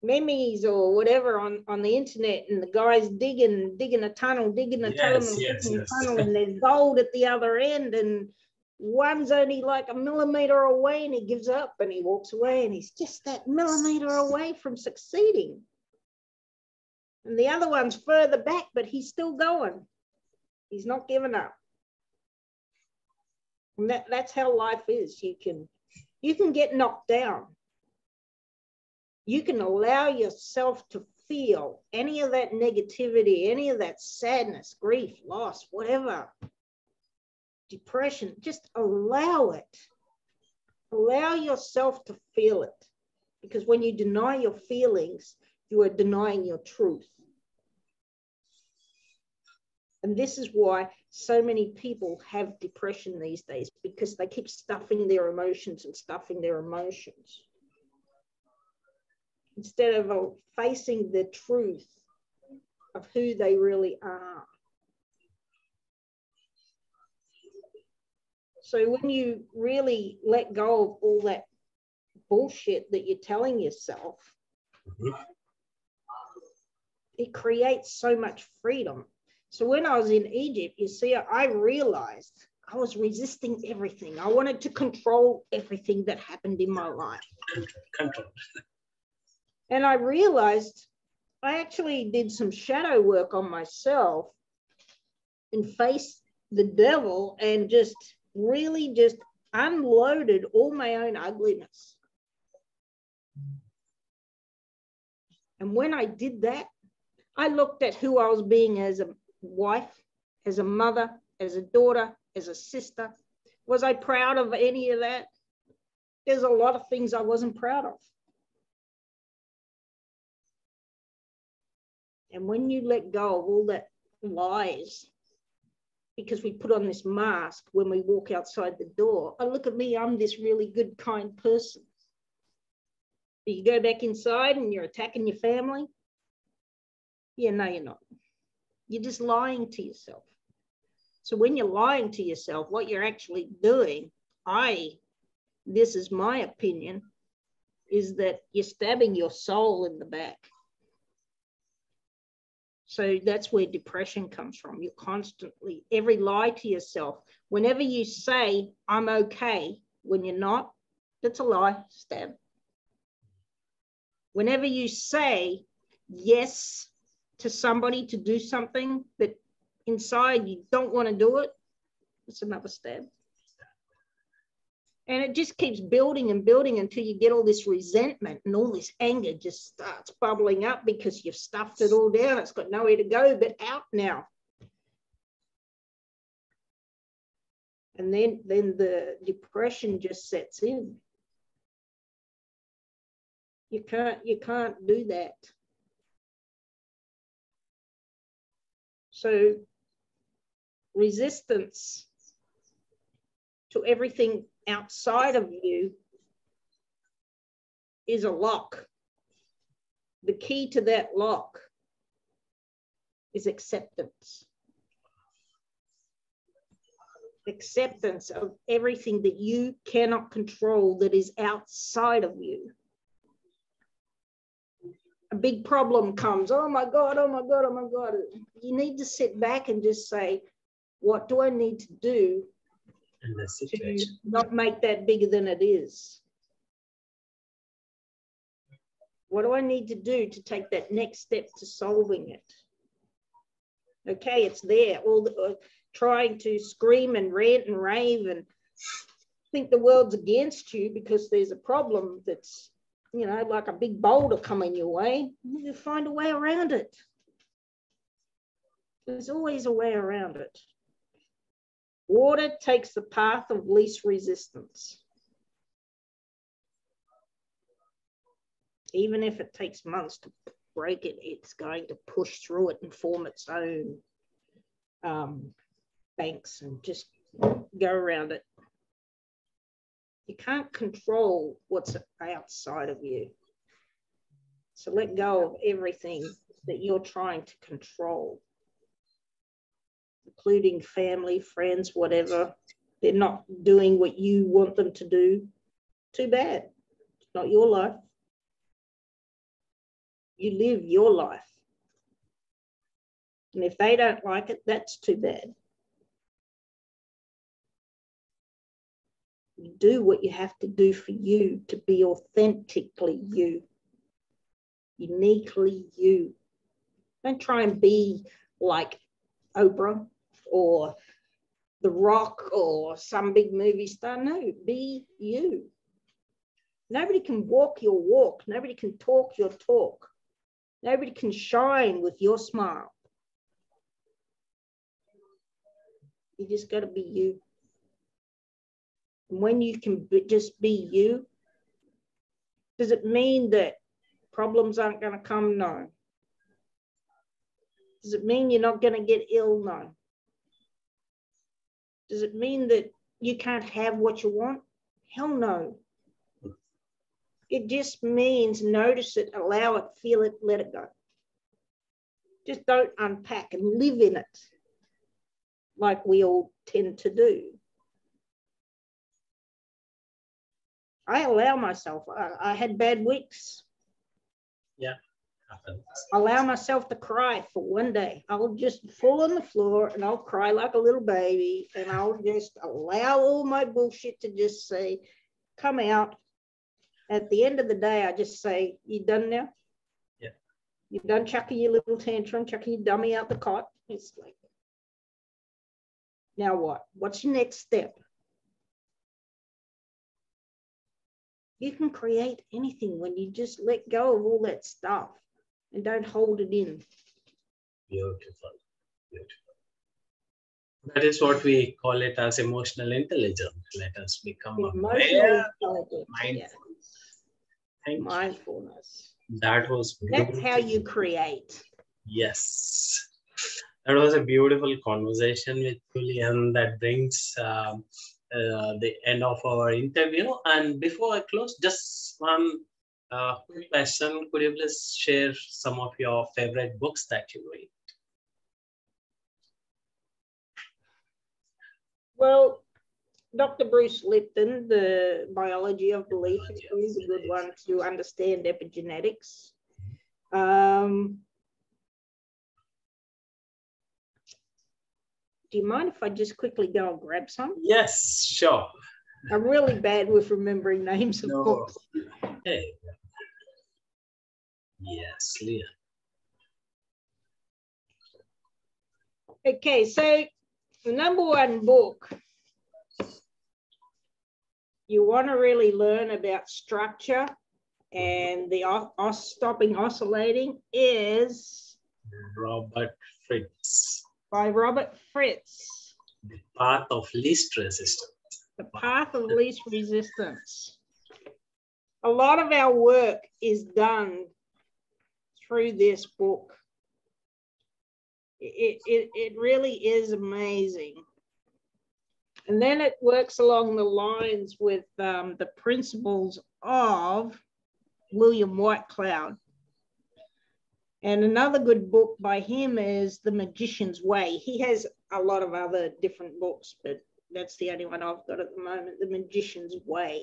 memes or whatever on, on the internet, and the guy's digging, digging a tunnel, digging a yes, tunnel, yes, digging yes. a tunnel, and there's gold at the other end, and one's only like a millimeter away, and he gives up, and he walks away, and he's just that millimeter away from succeeding. And the other one's further back, but he's still going. He's not giving up. And that, that's how life is. You can you can get knocked down. You can allow yourself to feel any of that negativity, any of that sadness, grief, loss, whatever, depression, just allow it. Allow yourself to feel it. Because when you deny your feelings, You are denying your truth. And this is why so many people have depression these days because they keep stuffing their emotions and stuffing their emotions. Instead of uh, facing the truth of who they really are. So when you really let go of all that bullshit that you're telling yourself, mm-hmm. it creates so much freedom so when I was in Egypt, you see, I realized I was resisting everything. I wanted to control everything that happened in my life. Control. And I realized I actually did some shadow work on myself and faced the devil and just really just unloaded all my own ugliness. And when I did that, I looked at who I was being as a wife, as a mother, as a daughter, as a sister? Was I proud of any of that? There's a lot of things I wasn't proud of. And when you let go of all that lies, because we put on this mask when we walk outside the door, oh, look at me, I'm this really good, kind person. But you go back inside and you're attacking your family. Yeah, no, you're not. You're just lying to yourself. So when you're lying to yourself, what you're actually doing, I, this is my opinion, is that you're stabbing your soul in the back. So that's where depression comes from. You're constantly, every lie to yourself. Whenever you say, I'm okay, when you're not, that's a lie, stab. Whenever you say, yes, to somebody to do something that inside you don't want to do it, it's another stab. And it just keeps building and building until you get all this resentment and all this anger just starts bubbling up because you've stuffed it all down. It's got nowhere to go but out now. And then, then the depression just sets in. You can't, you can't do that. So resistance to everything outside of you is a lock. The key to that lock is acceptance. Acceptance of everything that you cannot control that is outside of you a big problem comes, oh my God, oh my God, oh my God. You need to sit back and just say, what do I need to do to not make that bigger than it is? What do I need to do to take that next step to solving it? Okay, it's there. All the, uh, trying to scream and rant and rave and think the world's against you because there's a problem that's you know, like a big boulder coming your way, you find a way around it. There's always a way around it. Water takes the path of least resistance. Even if it takes months to break it, it's going to push through it and form its own um, banks and just go around it. You can't control what's outside of you. So let go of everything that you're trying to control, including family, friends, whatever. They're not doing what you want them to do. Too bad. It's not your life. You live your life. And if they don't like it, that's too bad. You do what you have to do for you to be authentically you, uniquely you. Don't try and be like Oprah or The Rock or some big movie star. No, be you. Nobody can walk your walk. Nobody can talk your talk. Nobody can shine with your smile. You just got to be you when you can just be you, does it mean that problems aren't going to come? No. Does it mean you're not going to get ill? No. Does it mean that you can't have what you want? Hell no. It just means notice it, allow it, feel it, let it go. Just don't unpack and live in it like we all tend to do. I allow myself, I, I had bad weeks. Yeah. Allow myself to cry for one day. I'll just fall on the floor and I'll cry like a little baby and I'll just allow all my bullshit to just say, come out. At the end of the day, I just say, You done now? Yeah. You done chucking your little tantrum, chucking your dummy out the cot? It's like, now what? What's your next step? You can create anything when you just let go of all that stuff and don't hold it in. Beautiful. Beautiful. That is what we call it as emotional intelligence. Let us become Emotional aware, yeah. mindful. Thank you. Mindfulness. That was beautiful. That's how you create. Yes. That was a beautiful conversation with Julian that brings um, uh, the end of our interview. And before I close, just one uh, quick question. Could you please share some of your favorite books that you read? Well, Dr. Bruce Lipton, The Biology of Belief, is a good one to understand epigenetics. Um, do you mind if I just quickly go and grab some? Yes, sure. I'm really bad with remembering names of No. books. Hey. Yes, Leah. Okay, so the number one book you want to really learn about structure and the os- stopping oscillating is Robert Fritz, by Robert Fritz, The Path of Least Resistance. The Path of Least Resistance. A lot of our work is done through this book. It, it, it really is amazing. And then it works along the lines with um, the principles of William Whitecloud. And another good book by him is The Magician's Way. He has a lot of other different books, but that's the only one I've got at the moment The Magician's Way.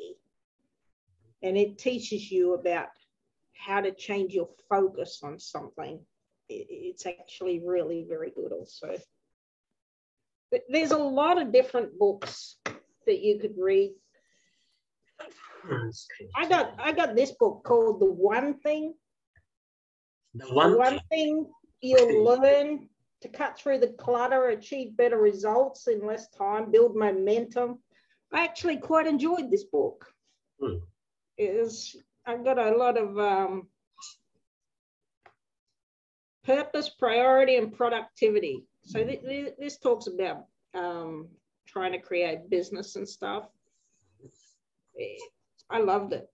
And it teaches you about how to change your focus on something. It's actually really very good, also. But there's a lot of different books that you could read. I got I got this book called The One Thing. The one, one thing you'll learn to cut through the clutter, achieve better results in less time, build momentum. I actually quite enjoyed this book. Hmm. It is I've got a lot of um, purpose, priority, and productivity. So th- th- this talks about um, trying to create business and stuff. I loved it.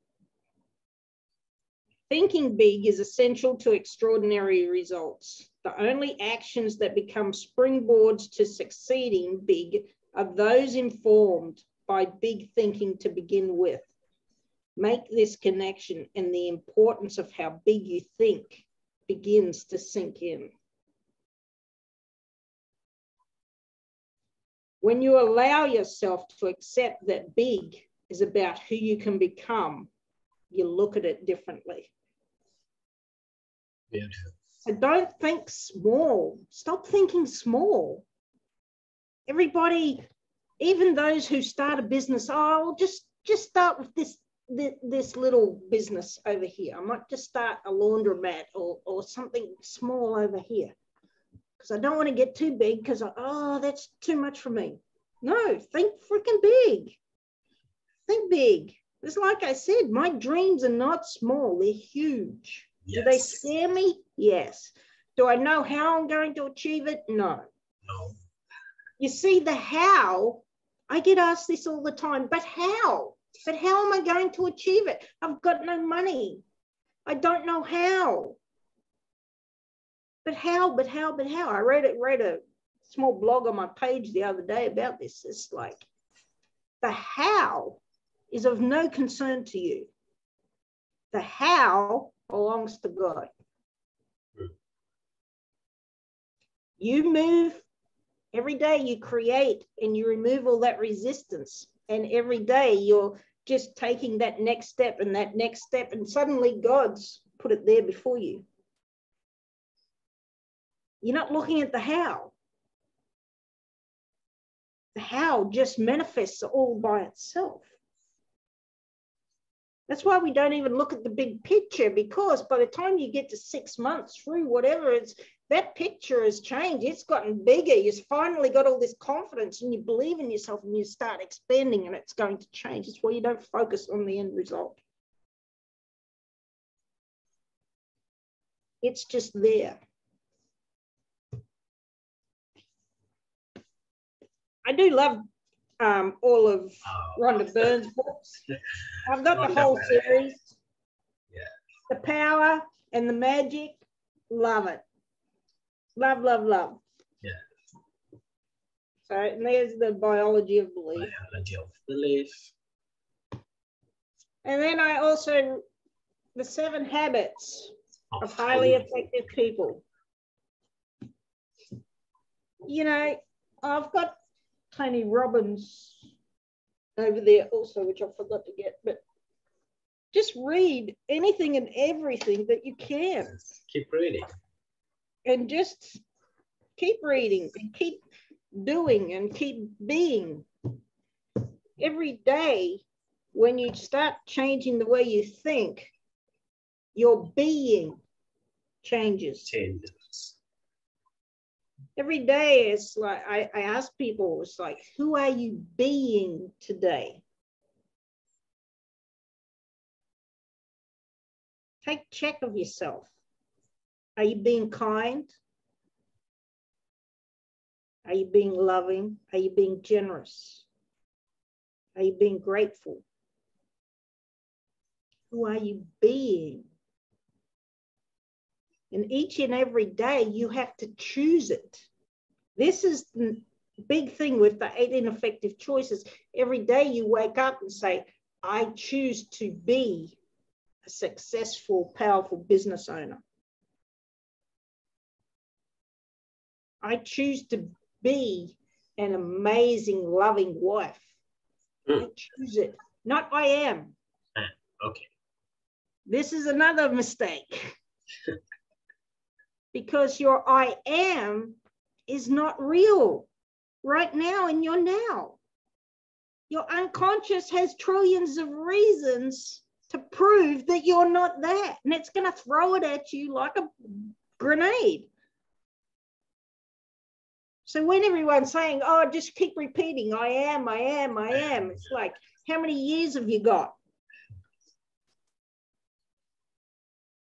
Thinking big is essential to extraordinary results. The only actions that become springboards to succeeding big are those informed by big thinking to begin with. Make this connection and the importance of how big you think begins to sink in. When you allow yourself to accept that big is about who you can become, you look at it differently. Beautiful. So don't think small. Stop thinking small. Everybody, even those who start a business, oh, I'll just just start with this this, this little business over here. I might just start a laundromat or, or something small over here because I don't want to get too big because oh, that's too much for me. No, think freaking big. Think big. It's like I said, my dreams are not small; they're huge. Do they Yes. scare me? Yes. Do I know how I'm going to achieve it? No. No. You see, the how, I get asked this all the time, but how? But how am I going to achieve it? I've got no money. I don't know how. But how, but how, but how? I read it, read a small blog on my page the other day about this. It's like the how is of no concern to you. The how belongs to God. You move every day, you create and you remove all that resistance. And every day you're just taking that next step and that next step, and suddenly God's put it there before you. You're not looking at the how. The how just manifests all by itself. That's why we don't even look at the big picture because by the time you get to six months through whatever, it's that picture has changed. It's gotten bigger. You've finally got all this confidence and you believe in yourself and you start expanding and it's going to change. It's why you don't focus on the end result. It's just there. I do love um, all of oh, Rhonda Byrne's books. I've got the whole series. Yeah. The power and the magic, love it. Love, love, love. Yeah. So, and there's the biology of belief. Biology of belief. And then I also, the seven habits of, of highly effective people. You know, I've got Tony Robbins over there also, which I forgot to get, but just read anything and everything that you can. Keep reading. And just keep reading and keep doing and keep being. Every day, when you start changing the way you think, your being changes. Changes every day it's like I, I ask people, it's like, who are you being today? Take check of yourself. Are you being kind? Are you being loving? Are you being generous? Are you being grateful? Who are you being? And each and every day, you have to choose it. This is the big thing with the eight ineffective choices. Every day you wake up and say, I choose to be a successful, powerful business owner. I choose to be an amazing, loving wife. Mm. I choose it, not I am. Okay. This is another mistake. because your I am is not real right now in your now. Your unconscious has trillions of reasons to prove that you're not that. And it's going to throw it at you like a grenade. So when everyone's saying, oh, just keep repeating, I am, I am, I am, it's like, how many years have you got?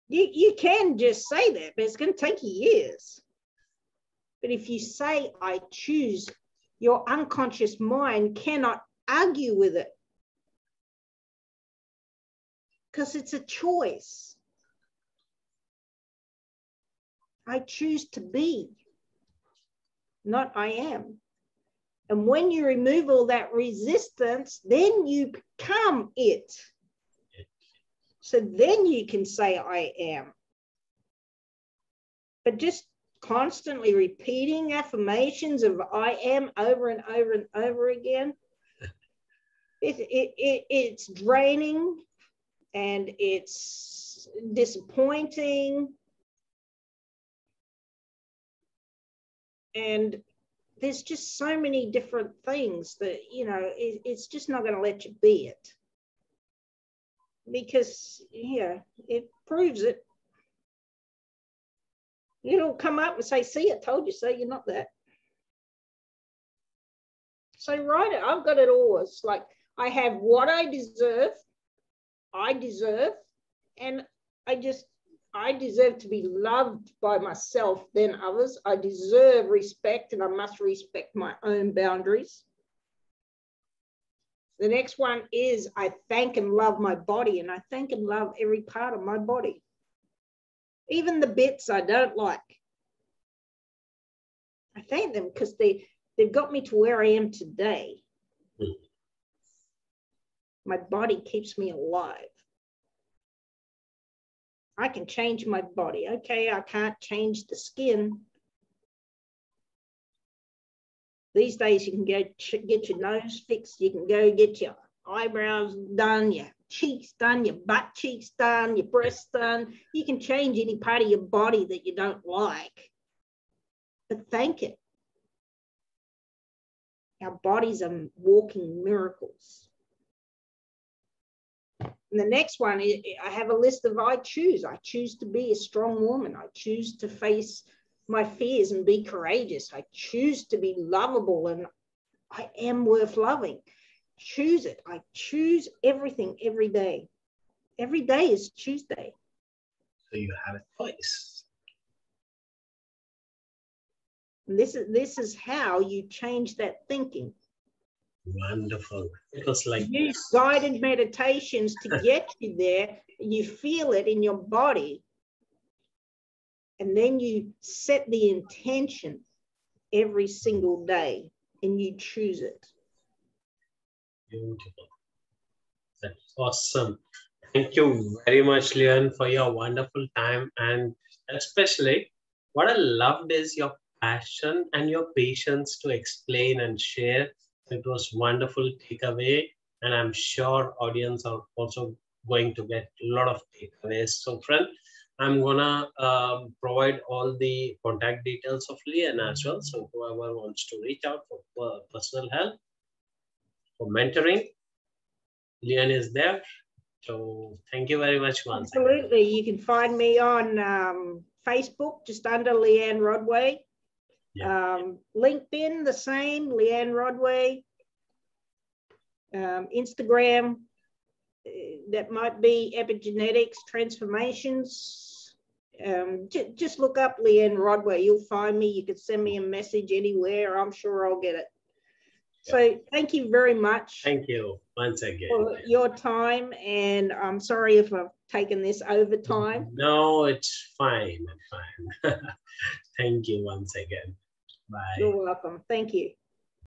You, you can just say that, but it's going to take you years. But if you say, I choose, your unconscious mind cannot argue with it because it's a choice. I choose to be, not I am. And when you remove all that resistance, then you become it. So then you can say, I am. But just constantly repeating affirmations of I am over and over and over again, it, it, it, it's draining and it's disappointing. And there's just so many different things that, you know, it, it's just not going to let you be it. Because, yeah, it proves it you don't come up and say, see, I told you so, you're not that. So write it. I've got it all. It's like I have what I deserve, I deserve, and I just I deserve to be loved by myself than others. I deserve respect and I must respect my own boundaries. The next one is I thank and love my body and I thank and love every part of my body. Even the bits I don't like. I thank them because they, they've got me to where I am today. Mm. My body keeps me alive. I can change my body. Okay, I can't change the skin. These days, you can go get your nose fixed. You can go get your eyebrows done, your cheeks done, your butt cheeks done, your breasts done. You can change any part of your body that you don't like, but thank it. Our bodies are walking miracles. And the next one, I have a list of I choose. I choose to be a strong woman. I choose to face my fears and be courageous. I choose to be lovable and I am worth loving. Choose it. I choose everything every day. Every day is Tuesday. So you have a choice. And this is this is how you change that thinking. Wonderful. It was like use guided meditations to get you there. You feel it in your body. And then you set the intention every single day and you choose it. Beautiful. That's awesome. Thank you very much, Leanne, for your wonderful time. And especially, what I loved is your passion and your patience to explain and share it was wonderful takeaway, and I'm sure audience are also going to get a lot of takeaways. So, friend, I'm gonna um, provide all the contact details of Leanne as well. So whoever wants to reach out for personal help, for mentoring, Leanne is there. So thank you very much once. Absolutely. You can find me on um, Facebook, just under Leanne Rodway. Yeah. Um, LinkedIn, the same, Leanne Rodway. Um, Instagram, uh, that might be epigenetics transformations. Um, just look up Leanne Rodway. You'll find me. You can send me a message anywhere. I'm sure I'll get it. So thank you very much. Thank you once again. For your time. And I'm sorry if I've taken this over time. No, it's fine. Fine. thank you once again. Bye. You're welcome. Thank you.